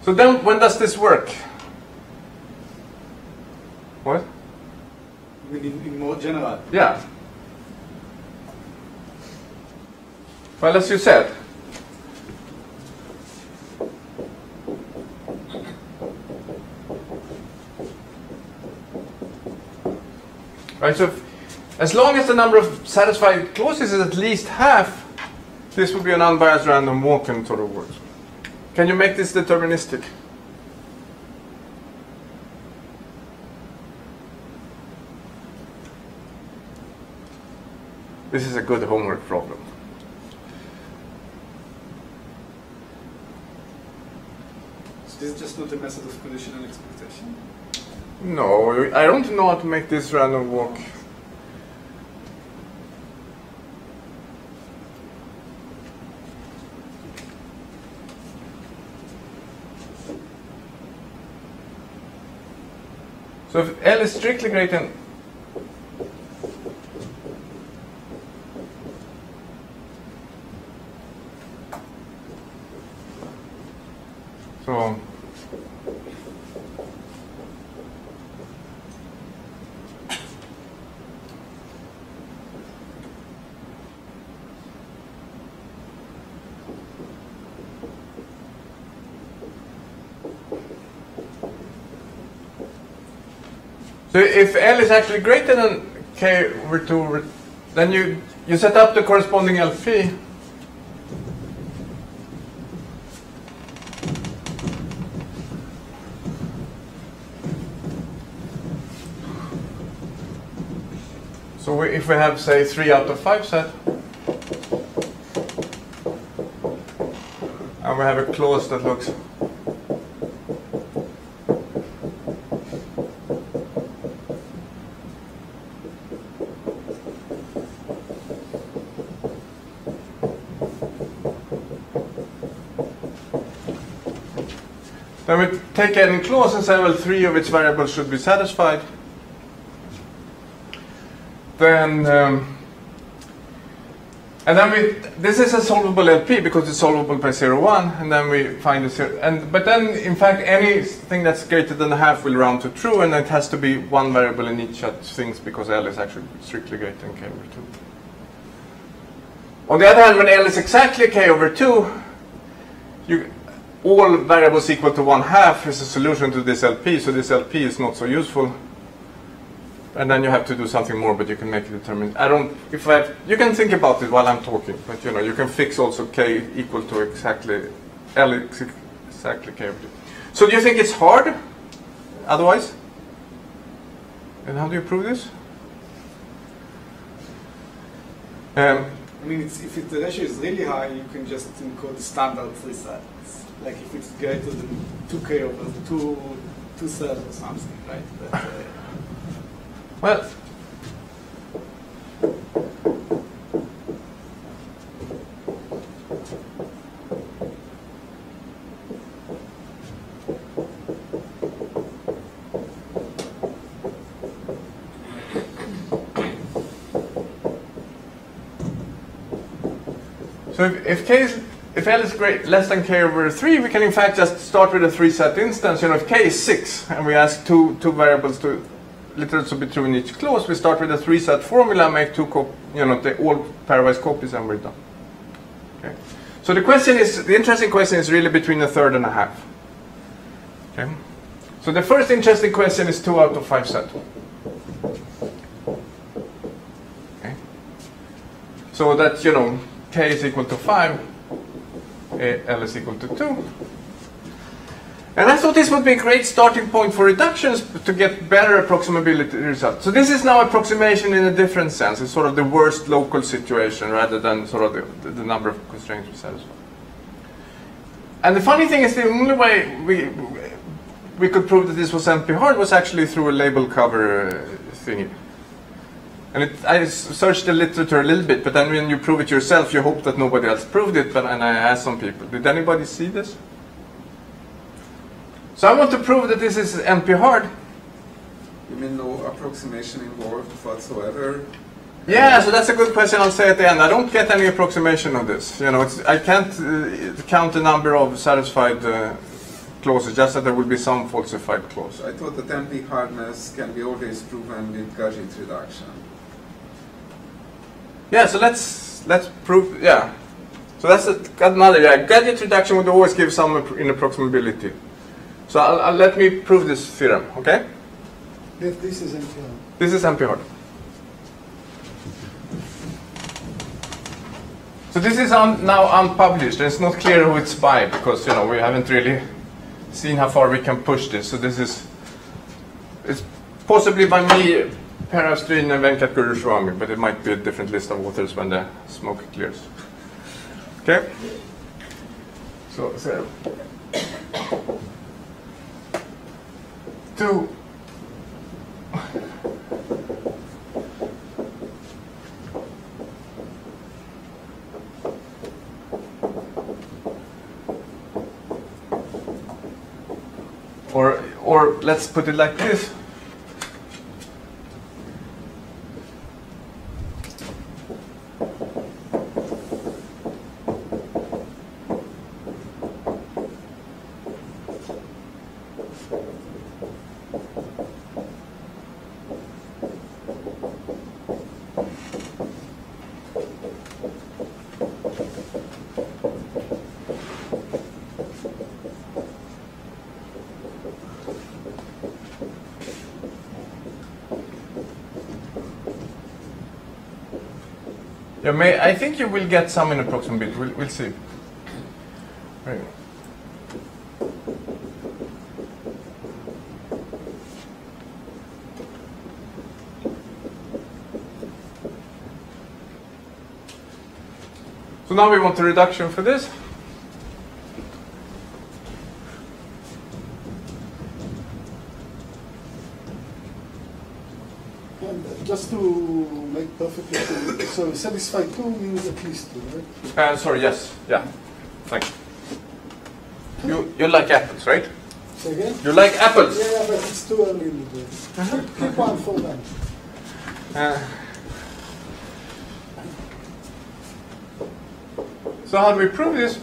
So then, when does this work? What? In, in more general. Yeah. Well, as you said. Right, so if, as long as the number of satisfied clauses is at least half, this would be an unbiased random walk and sort of works. Can you make this deterministic? This is a good homework problem. So this is just not a method of conditional expectation. No, I don't know how to make this random walk. So if L is strictly greater than So So if L is actually greater than K over 2, over- then you, you set up the corresponding LP. So we, if we have, say, 3 out of 5 sat, and we have a clause that looks Then we take any clause and say, well, three of its variables should be satisfied. Then, um, and then we, this is a solvable LP because it's solvable by 0, 1, and then we find a zero. And, but then, in fact, anything that's greater than a half will round to true, and it has to be one variable in each of things because L is actually strictly greater than K over 2. On the other hand, when L is exactly K over 2, you, all variables equal to one half is a solution to this LP, so this LP is not so useful. And then you have to do something more, but you can make it determine. I don't. If I, you can think about it while I'm talking, but you know, you can fix also k equal to exactly L exactly k. So do you think it's hard? Otherwise, and how do you prove this? Um, I mean, if the ratio is really high, you can just encode the standard three sets. Like if it's greater than 2k over 2, 2 thirds or something, right? But, uh, Well, so if, if k is if L is great, less than k over 3, we can in fact just start with a three-sat instance. You know, if k is 6, and we ask two, two variables to literally to be true in each clause, we start with a three-sat formula, make two, cop- you know, the, all pairwise copies, and we're done. Okay. So the question is, the interesting question is really between a third and a half. Okay. So the first interesting question is two out of five sat. Okay. So that you know, k is equal to five, eh, L is equal to two. And I thought this would be a great starting point for reductions to get better approximability results. So this is now approximation in a different sense. It's sort of the worst local situation rather than sort of the, the number of constraints we satisfy. And the funny thing is the only way we, we could prove that this was NP hard was actually through a label cover uh, thingy. And it, I searched the literature a little bit, but then when you prove it yourself, you hope that nobody else proved it. But and I asked some people, did anybody see this? So I want to prove that this is NP hard. You mean no approximation involved whatsoever? Yeah, so that's a good question. I'll say at the end. I don't get any approximation of this. You know, it's, I can't uh, count the number of satisfied uh, clauses, just that there will be some falsified clause. I thought that NP hardness can be always proven with gadget reduction. Yeah, so let's let's prove. Yeah, so that's a, another. Yeah, gadget reduction would always give some inapproximability. So I'll, I'll let me prove this theorem. Okay, This, this is NPR. this is NP hard. So this is un, now unpublished, and it's not clear who it's by because you know we haven't really seen how far we can push this. So this is it's possibly by me, Per Austrin and Venkat Guruswami, but it might be a different list of authors when the smoke clears. Okay. So, so two. Or, or let's put it like this. May, I think you will get some in approximate bit. We'll, we'll see. So now we want the reduction for this. And uh, just to make perfectly clear, so satisfy two means at least two, right? Uh, sorry, yes, yeah. Thank you. You, you like apples, right? Again? You like apples? Yeah, yeah, but it's too early in the day. Keep- Keep one for them. Uh, so how do we prove this?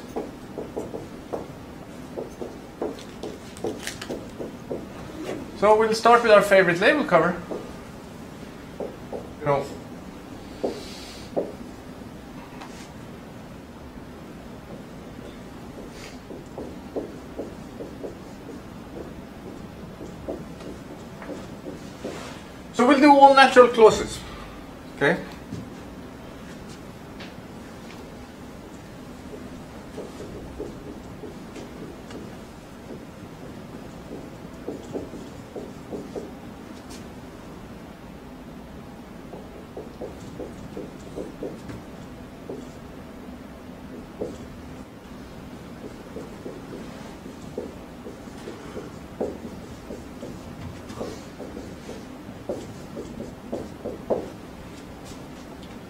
So we'll start with our favorite label cover. You know, So we'll do all natural clauses. Okay?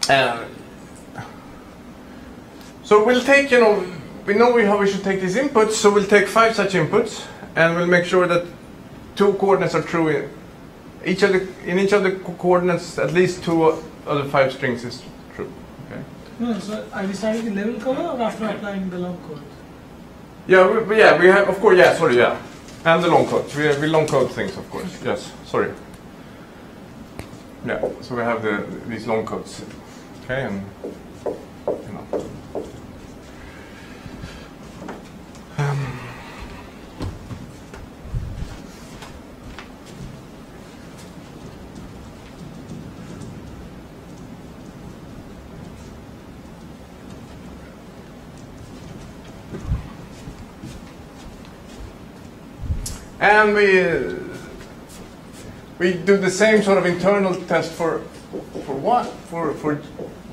Uh, so we'll take, you know, we know we, how we should take these inputs, so we'll take five such inputs, and we'll make sure that two coordinates are true in each of the in each of the co- coordinates. At least two of the five strings is true. Okay. No, so are we starting the label cover or after applying the long code? Yeah, we, we- yeah, we have, of course, yeah, sorry, yeah, and the long code. We we long code things, of course. Yes, sorry. Yeah, so we have the these long codes. Okay, and you know. Um, And we we do the same sort of internal test for for what for for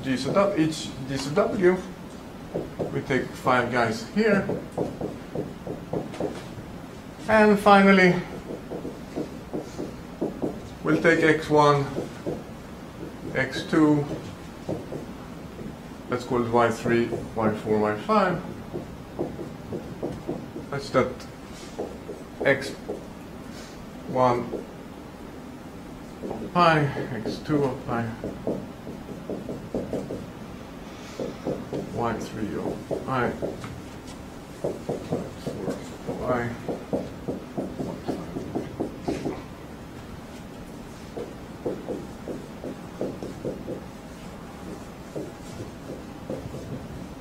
G sub W, each W. We take five guys here, and finally we'll take x1, x2. Let's call it y3, y4, y5. Such that x one of pi, x two of pi, y three of.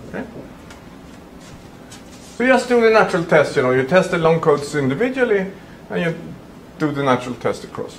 Okay. So you just do the natural test, you know, you test the long codes individually and you do the natural test across.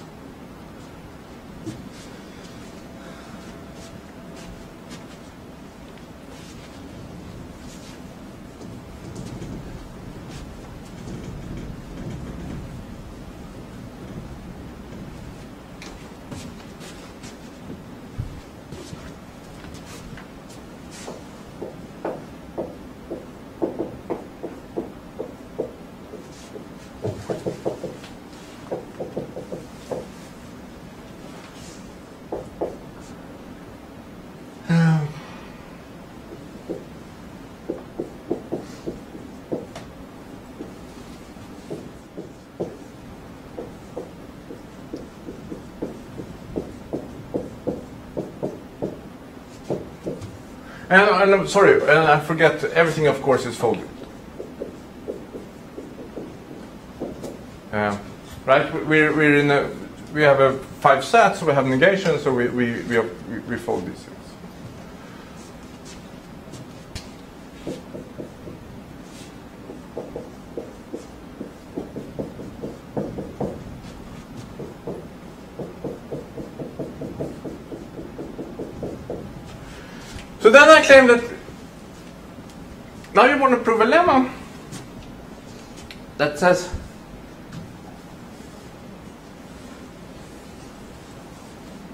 And, and I'm sorry, and I forget, everything of course is folded. Um, right, we- we're, we're in a, we have a five sets, we have negation, so we, we, we, we fold these claim that now you want to prove a lemma that says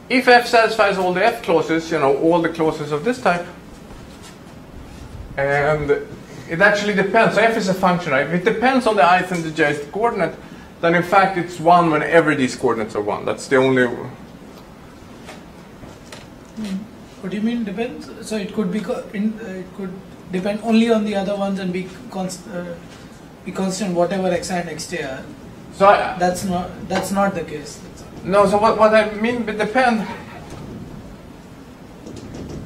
if f satisfies all the f clauses, you know, all the clauses of this type, and it actually depends. So f is a function, right? If it depends on the ith and the jth coordinate, then in fact it's 1 whenever these coordinates are 1. That's the only... What do you mean depends? So it could be co- in, uh, it could depend only on the other ones and be const, uh, be constant whatever x and xt are. So I, That's not that's not the case. No, so what, what I mean by depend,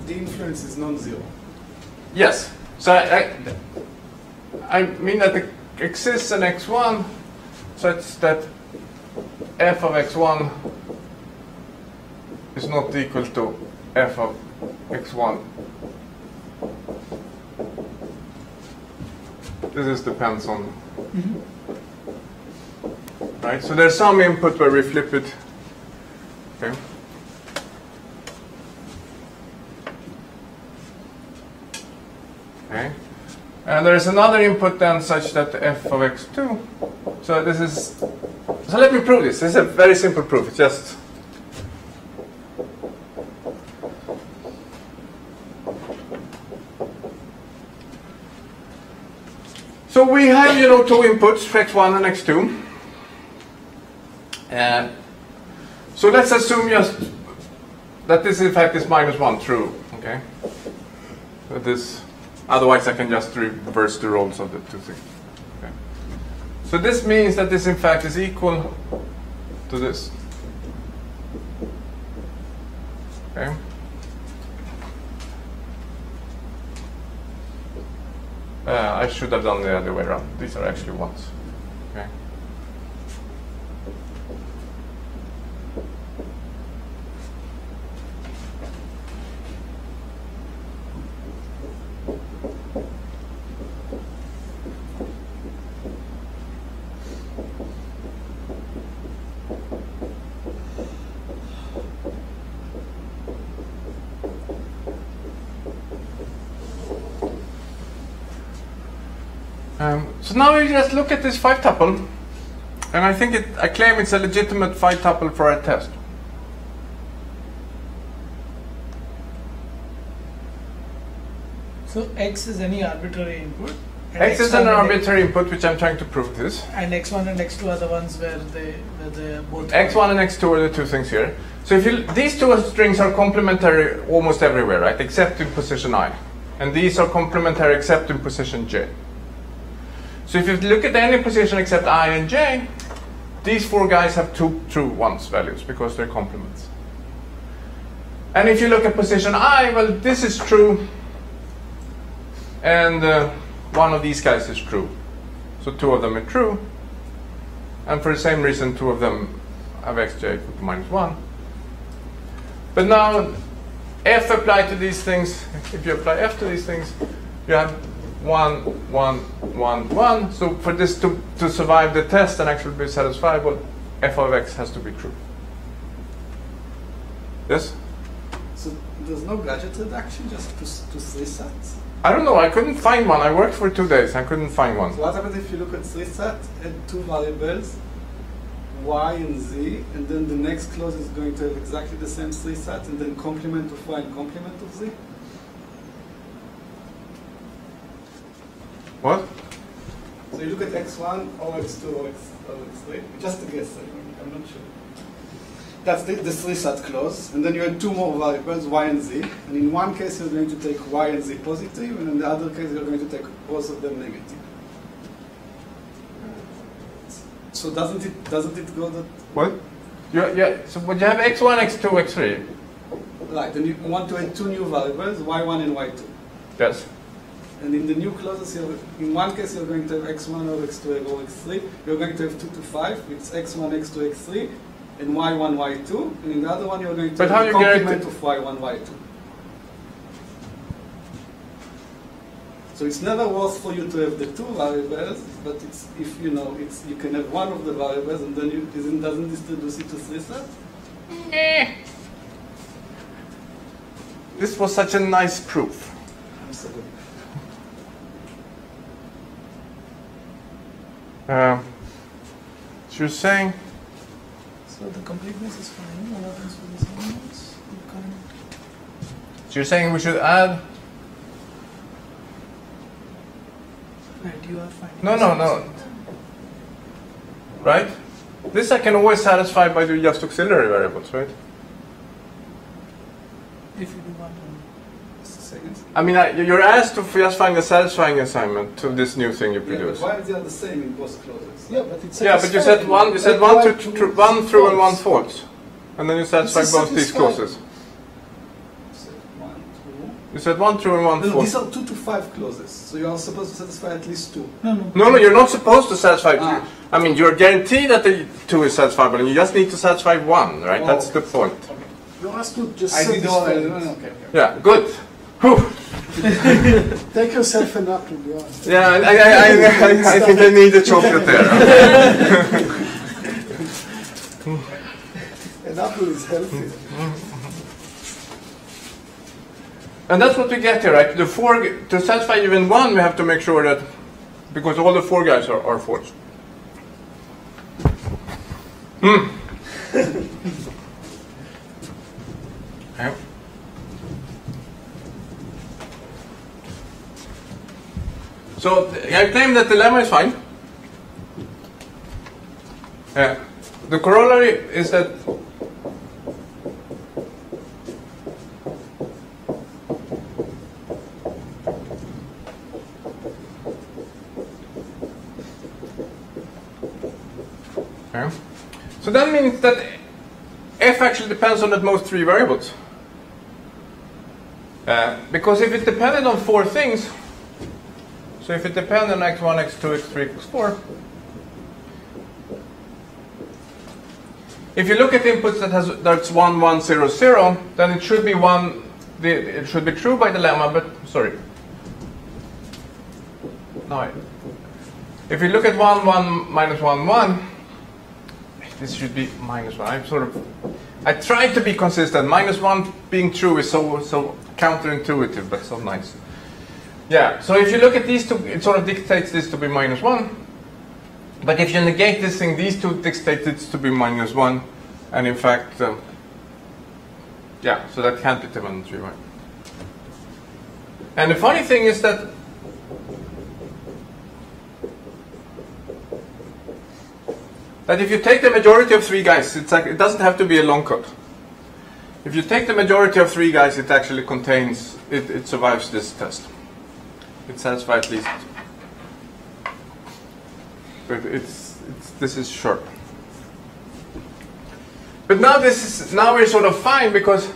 The influence is non-zero. yes. So I, I, I mean that it exists in x1 such that f of x1 is not equal to f of x1. This is depends on, mm-hmm. right? So there's some input where we flip it. Okay. Okay. And there's another input then such that the f of x2. So this is, so let me prove this. This is a very simple proof. It's just, so we have, you know, two inputs, x1 and x2. Uh, so let's assume just that this in fact is minus 1 true, okay? This, otherwise I can just reverse the roles of the two things. Okay. So this means that this in fact is equal to this. Okay? Uh, I should have done the other way around. These are actually ones. Okay? Um, so now we just look at this five tuple, and I think it, I claim it's a legitimate five tuple for our test. So x is any arbitrary input. X is an arbitrary input, which I'm trying to prove this. And x1 and x2 are the ones where they where they both. X1 and X2 are the two things here. So if you, these two strings are complementary almost everywhere, right? Except in position I. And these are complementary except in position J. So if you look at any position except I and J, these four guys have two true ones values because they're complements. And if you look at position I, well, this is true, and uh, one of these guys is true. So two of them are true, and for the same reason, two of them have xj equal to minus 1. But now, f applied to these things, if you apply f to these things, you have 1, 1, 1, 1. So for this to, to survive the test and actually be satisfiable, f of x has to be true. Yes? So there's no gadget reduction, just to, to three sets. I don't know, I couldn't find one. I worked for two days, I couldn't find one. So what happens if you look at three-sat, and two variables, y and z, and then the next clause is going to have exactly the same three-sat, and then complement of y and complement of z? What? So you look at x1 or x2 or, x, or x3, just a guess, I'm not sure. That's the, the three-sat clause, and then you have two more variables, y and z, and in one case you're going to take y and z positive, and in the other case you're going to take both of them negative. So doesn't it doesn't it go that What? You, yeah, so would you have x1, x2, x3? right? Then you want to add two new variables, y1 and y2. Yes. And in the new clauses, you're, in one case you're going to have x1 or x2 or x3. You're going to have 2 to 5, it's x1, x2, x3, and y1, y2. And in the other one, you're going to But have how the you complement of y1, y2. So it's never worth for you to have the two variables, but it's if you know it's you can have one of the variables and then you isn't doesn't this reduce it to three sets? Eh. This was such a nice proof. Absolutely. Uh, so you're saying So the completeness is fine. What happens with the can't. so you're saying we should add Right, you are fine. No, no, no. right? This I can always satisfy by doing just auxiliary variables, right? If you do one. Seconds. I mean, I, you're asked to just find a satisfying assignment to this new thing you Yeah, but produce. why are they the same in both clauses? Yeah, but it's Yeah, but you said one. You said one, tru- tru- one true and one false, and then you satisfy This is both these satisfied. clauses. So one, two. You said one true and one No, no, false. these are two to five clauses, so you are supposed to satisfy at least two. No, no. No, no, you're not supposed to satisfy. Ah. I mean, you're guaranteed that the two is satisfiable, and you just need to satisfy one, right? Oh, That's okay. the point. You asked to just I did all. satisfy No, it. no, okay, okay. Yeah, good. Whew. Take yourself an apple, yeah. Yeah, I, I, I, I, I think I need a chocolate there. An apple is healthy. And that's what we get here, right? The four, to satisfy even one, we have to make sure that, because all the four guys are, are false. Hmm. Yeah. So I claim that the lemma is fine. Yeah. The corollary is that. So that means that f actually depends on at most three variables. Uh, because if it depended on four things, so if it depends on x1, x2, x3, x4, if you look at inputs that has that's 1, 1, 0, 0, then it should be one, the, it should be true by the lemma, but sorry. No, if you look at 1, 1, minus 1, 1, this should be minus 1. I'm sort of, I tried to be consistent. Minus 1 being true is so, so counterintuitive, but so nice. Yeah, so if you look at these two, it sort of dictates this to be minus 1. But if you negate this thing, these two dictate it to be minus 1. And in fact, um, yeah, so that can't be 3, right? And the funny thing is that that if you take the majority of three guys, it's like, it doesn't have to be a long code. If you take the majority of three guys, it actually contains, it, it survives this test. It satisfies at least. But it's, it's this is sharp. But now this is now we're sort of fine because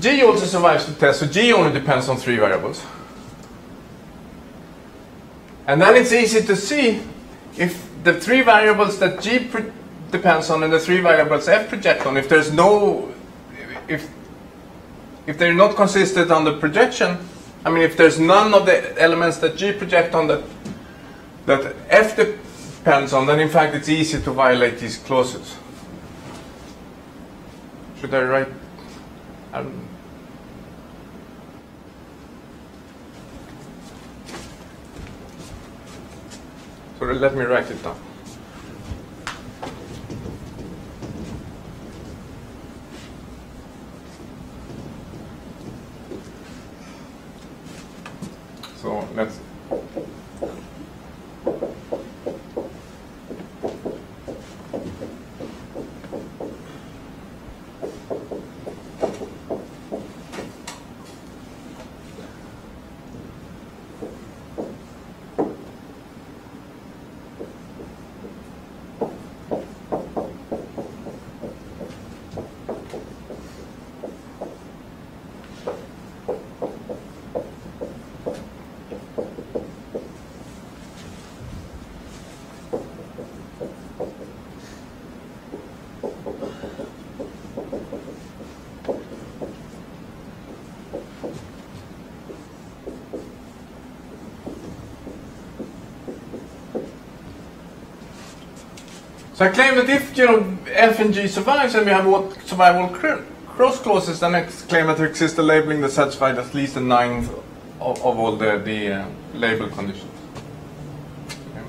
G also survives the test, so G only depends on three variables. And then it's easy to see if the three variables that G depends on and the three variables F project on, if there's no, if, if they're not consistent on the projection, I mean, if there's none of the elements that G project on that, that F depends on, then in fact it's easy to violate these clauses. Should I write? Um, So let me write it down. So So I claim that if you know f and g survives and we have what survival cr- cross clauses, then I claim that there exists a labeling that satisfies at least a ninth of, of all the, the uh, label conditions. Okay.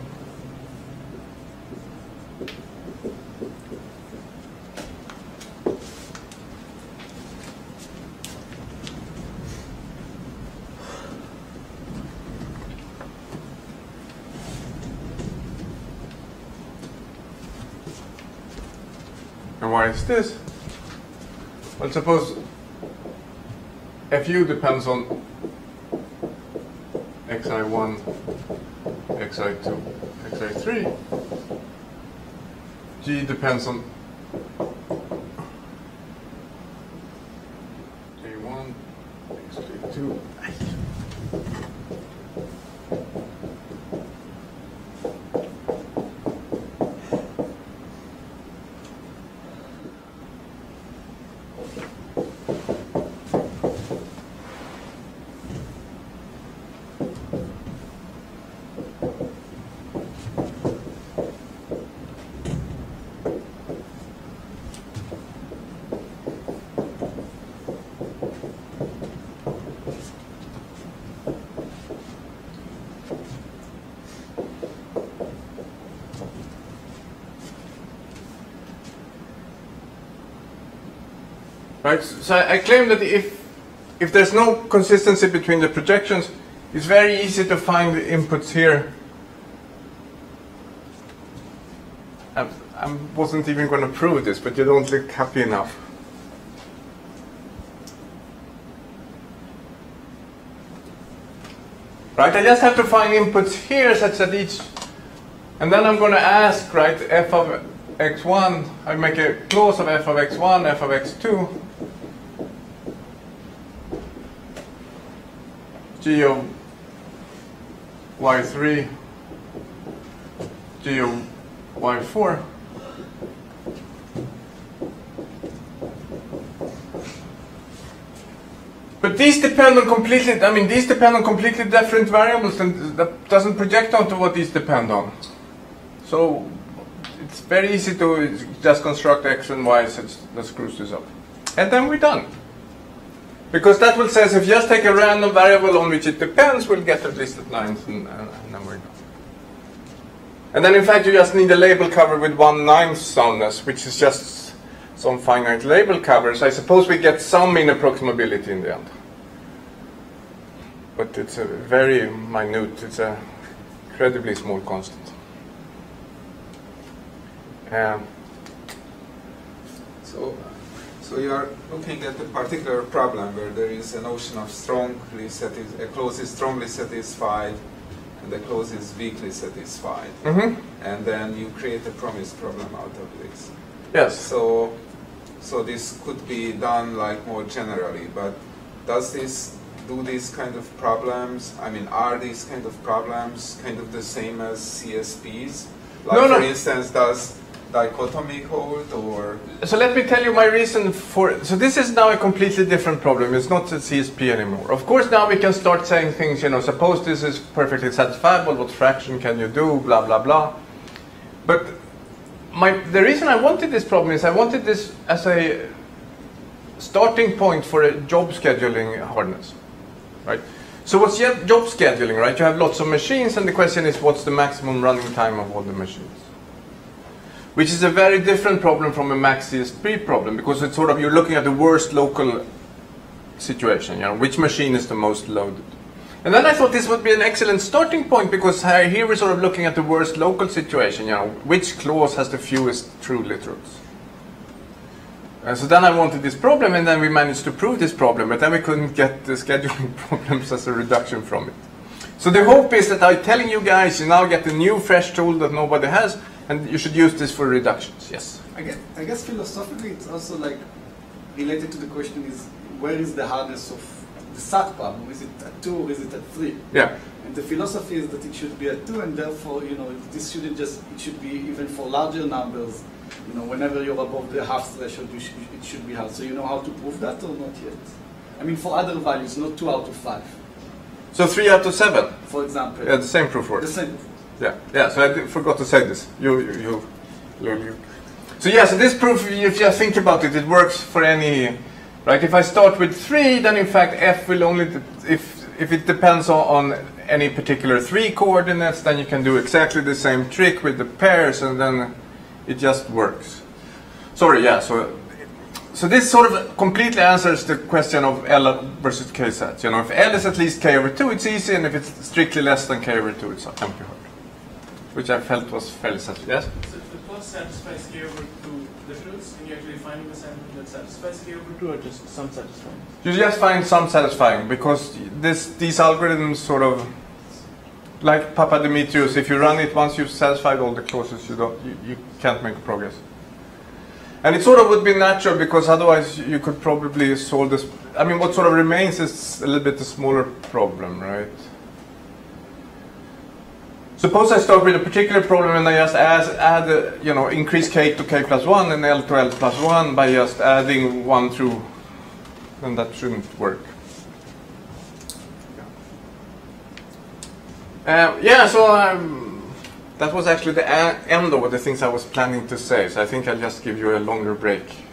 And why is this? Well, suppose fu depends on xi1, xi2, xi3. G depends on Right. So I claim that if if there's no consistency between the projections, it's very easy to find the inputs here. I, I wasn't even going to prove this, but you don't look happy enough. Right, I just have to find inputs here such that each, and then I'm going to ask, right, f of x1, I make a clause of f of x1, f of x2, g of y3, g of y4. But these depend on completely, I mean, these depend on completely different variables and that doesn't project onto what these depend on. So it's very easy to just construct x and y that screws this up. And then we're done. Because that will say if you just take a random variable on which it depends, we'll get at least at ninth and, and then we're done. And then in fact you just need a label cover with one ninth soundness, which is just some finite label covers. I suppose we get some inapproximability in the end. But it's a very minute, it's a incredibly small constant. Um, So, so you are looking at a particular problem where there is a notion of strongly satis- a clause is strongly satisfied and the clause is weakly satisfied. mhm. And then you create a promise problem out of this. Yes. So, so this could be done like more generally, but does this do these kind of problems? I mean, are these kind of problems kind of the same as CSPs? Like, No, no. for instance, does dichotomy hold or So let me tell you my reason for. So this is now a completely different problem. It's not a CSP anymore. Of course, now we can start saying things. You know, suppose this is perfectly satisfiable. What fraction can you do? Blah blah blah. But my the reason I wanted this problem is I wanted this as a starting point for a job scheduling hardness, right? So what's your job scheduling, right? You have lots of machines, and the question is, what's the maximum running time of all the machines? Which is a very different problem from a max CSP problem because it's sort of you're looking at the worst local situation, you know, which machine is the most loaded. And then I thought this would be an excellent starting point because here we're sort of looking at the worst local situation, you know, which clause has the fewest true literals. Uh, so then I wanted this problem and then we managed to prove this problem, but then we couldn't get the scheduling problems as a reduction from it. So the hope is that I'm telling you guys, you now get a new fresh tool that nobody has, and you should use this for reductions. Yes. I guess, I guess philosophically it's also like related to the question is where is the hardness of the SAT problem? Is it at two or is it at three? Yeah. And the philosophy is that it should be at two, and therefore, you know, this shouldn't just, it should be even for larger numbers. You know, whenever you're above the half threshold, you should, it should be hard. So you know how to prove that or not yet? I mean, for other values, not two out of five, So three out of seven. for example. Yeah, the same proof works. The same. Yeah. Yeah. So I forgot to say this. You, you, you. So yeah, so this proof, if you think about it, it works for any, right? If I start with three, then in fact f will only, if if it depends on, on any particular three coordinates, then you can do exactly the same trick with the pairs, and then it just works. Sorry, yeah. So so this sort of completely answers the question of L versus K sets. You know, if L is at least K over 2, it's easy, and if it's strictly less than K over 2, it's empty. Which I felt was fairly satisfying. Yes? So if the first satisfies k over two literals, and you're actually finding a sample that satisfies k over two, or just some satisfying? You just find some satisfying because this these algorithms sort of like Papadimitriou, if you run it once you've satisfied all the clauses, you don't you, you can't make progress. And it sort of would be natural because otherwise you could probably solve this. I mean, what sort of remains is a little bit a smaller problem, right? Suppose I start with a particular problem and I just add, add you know, increase k to k plus 1 and l to l plus 1 by just adding 1 through, then that shouldn't work. Uh, yeah, so um, that was actually the end of the things I was planning to say, so I think I'll just give you a longer break.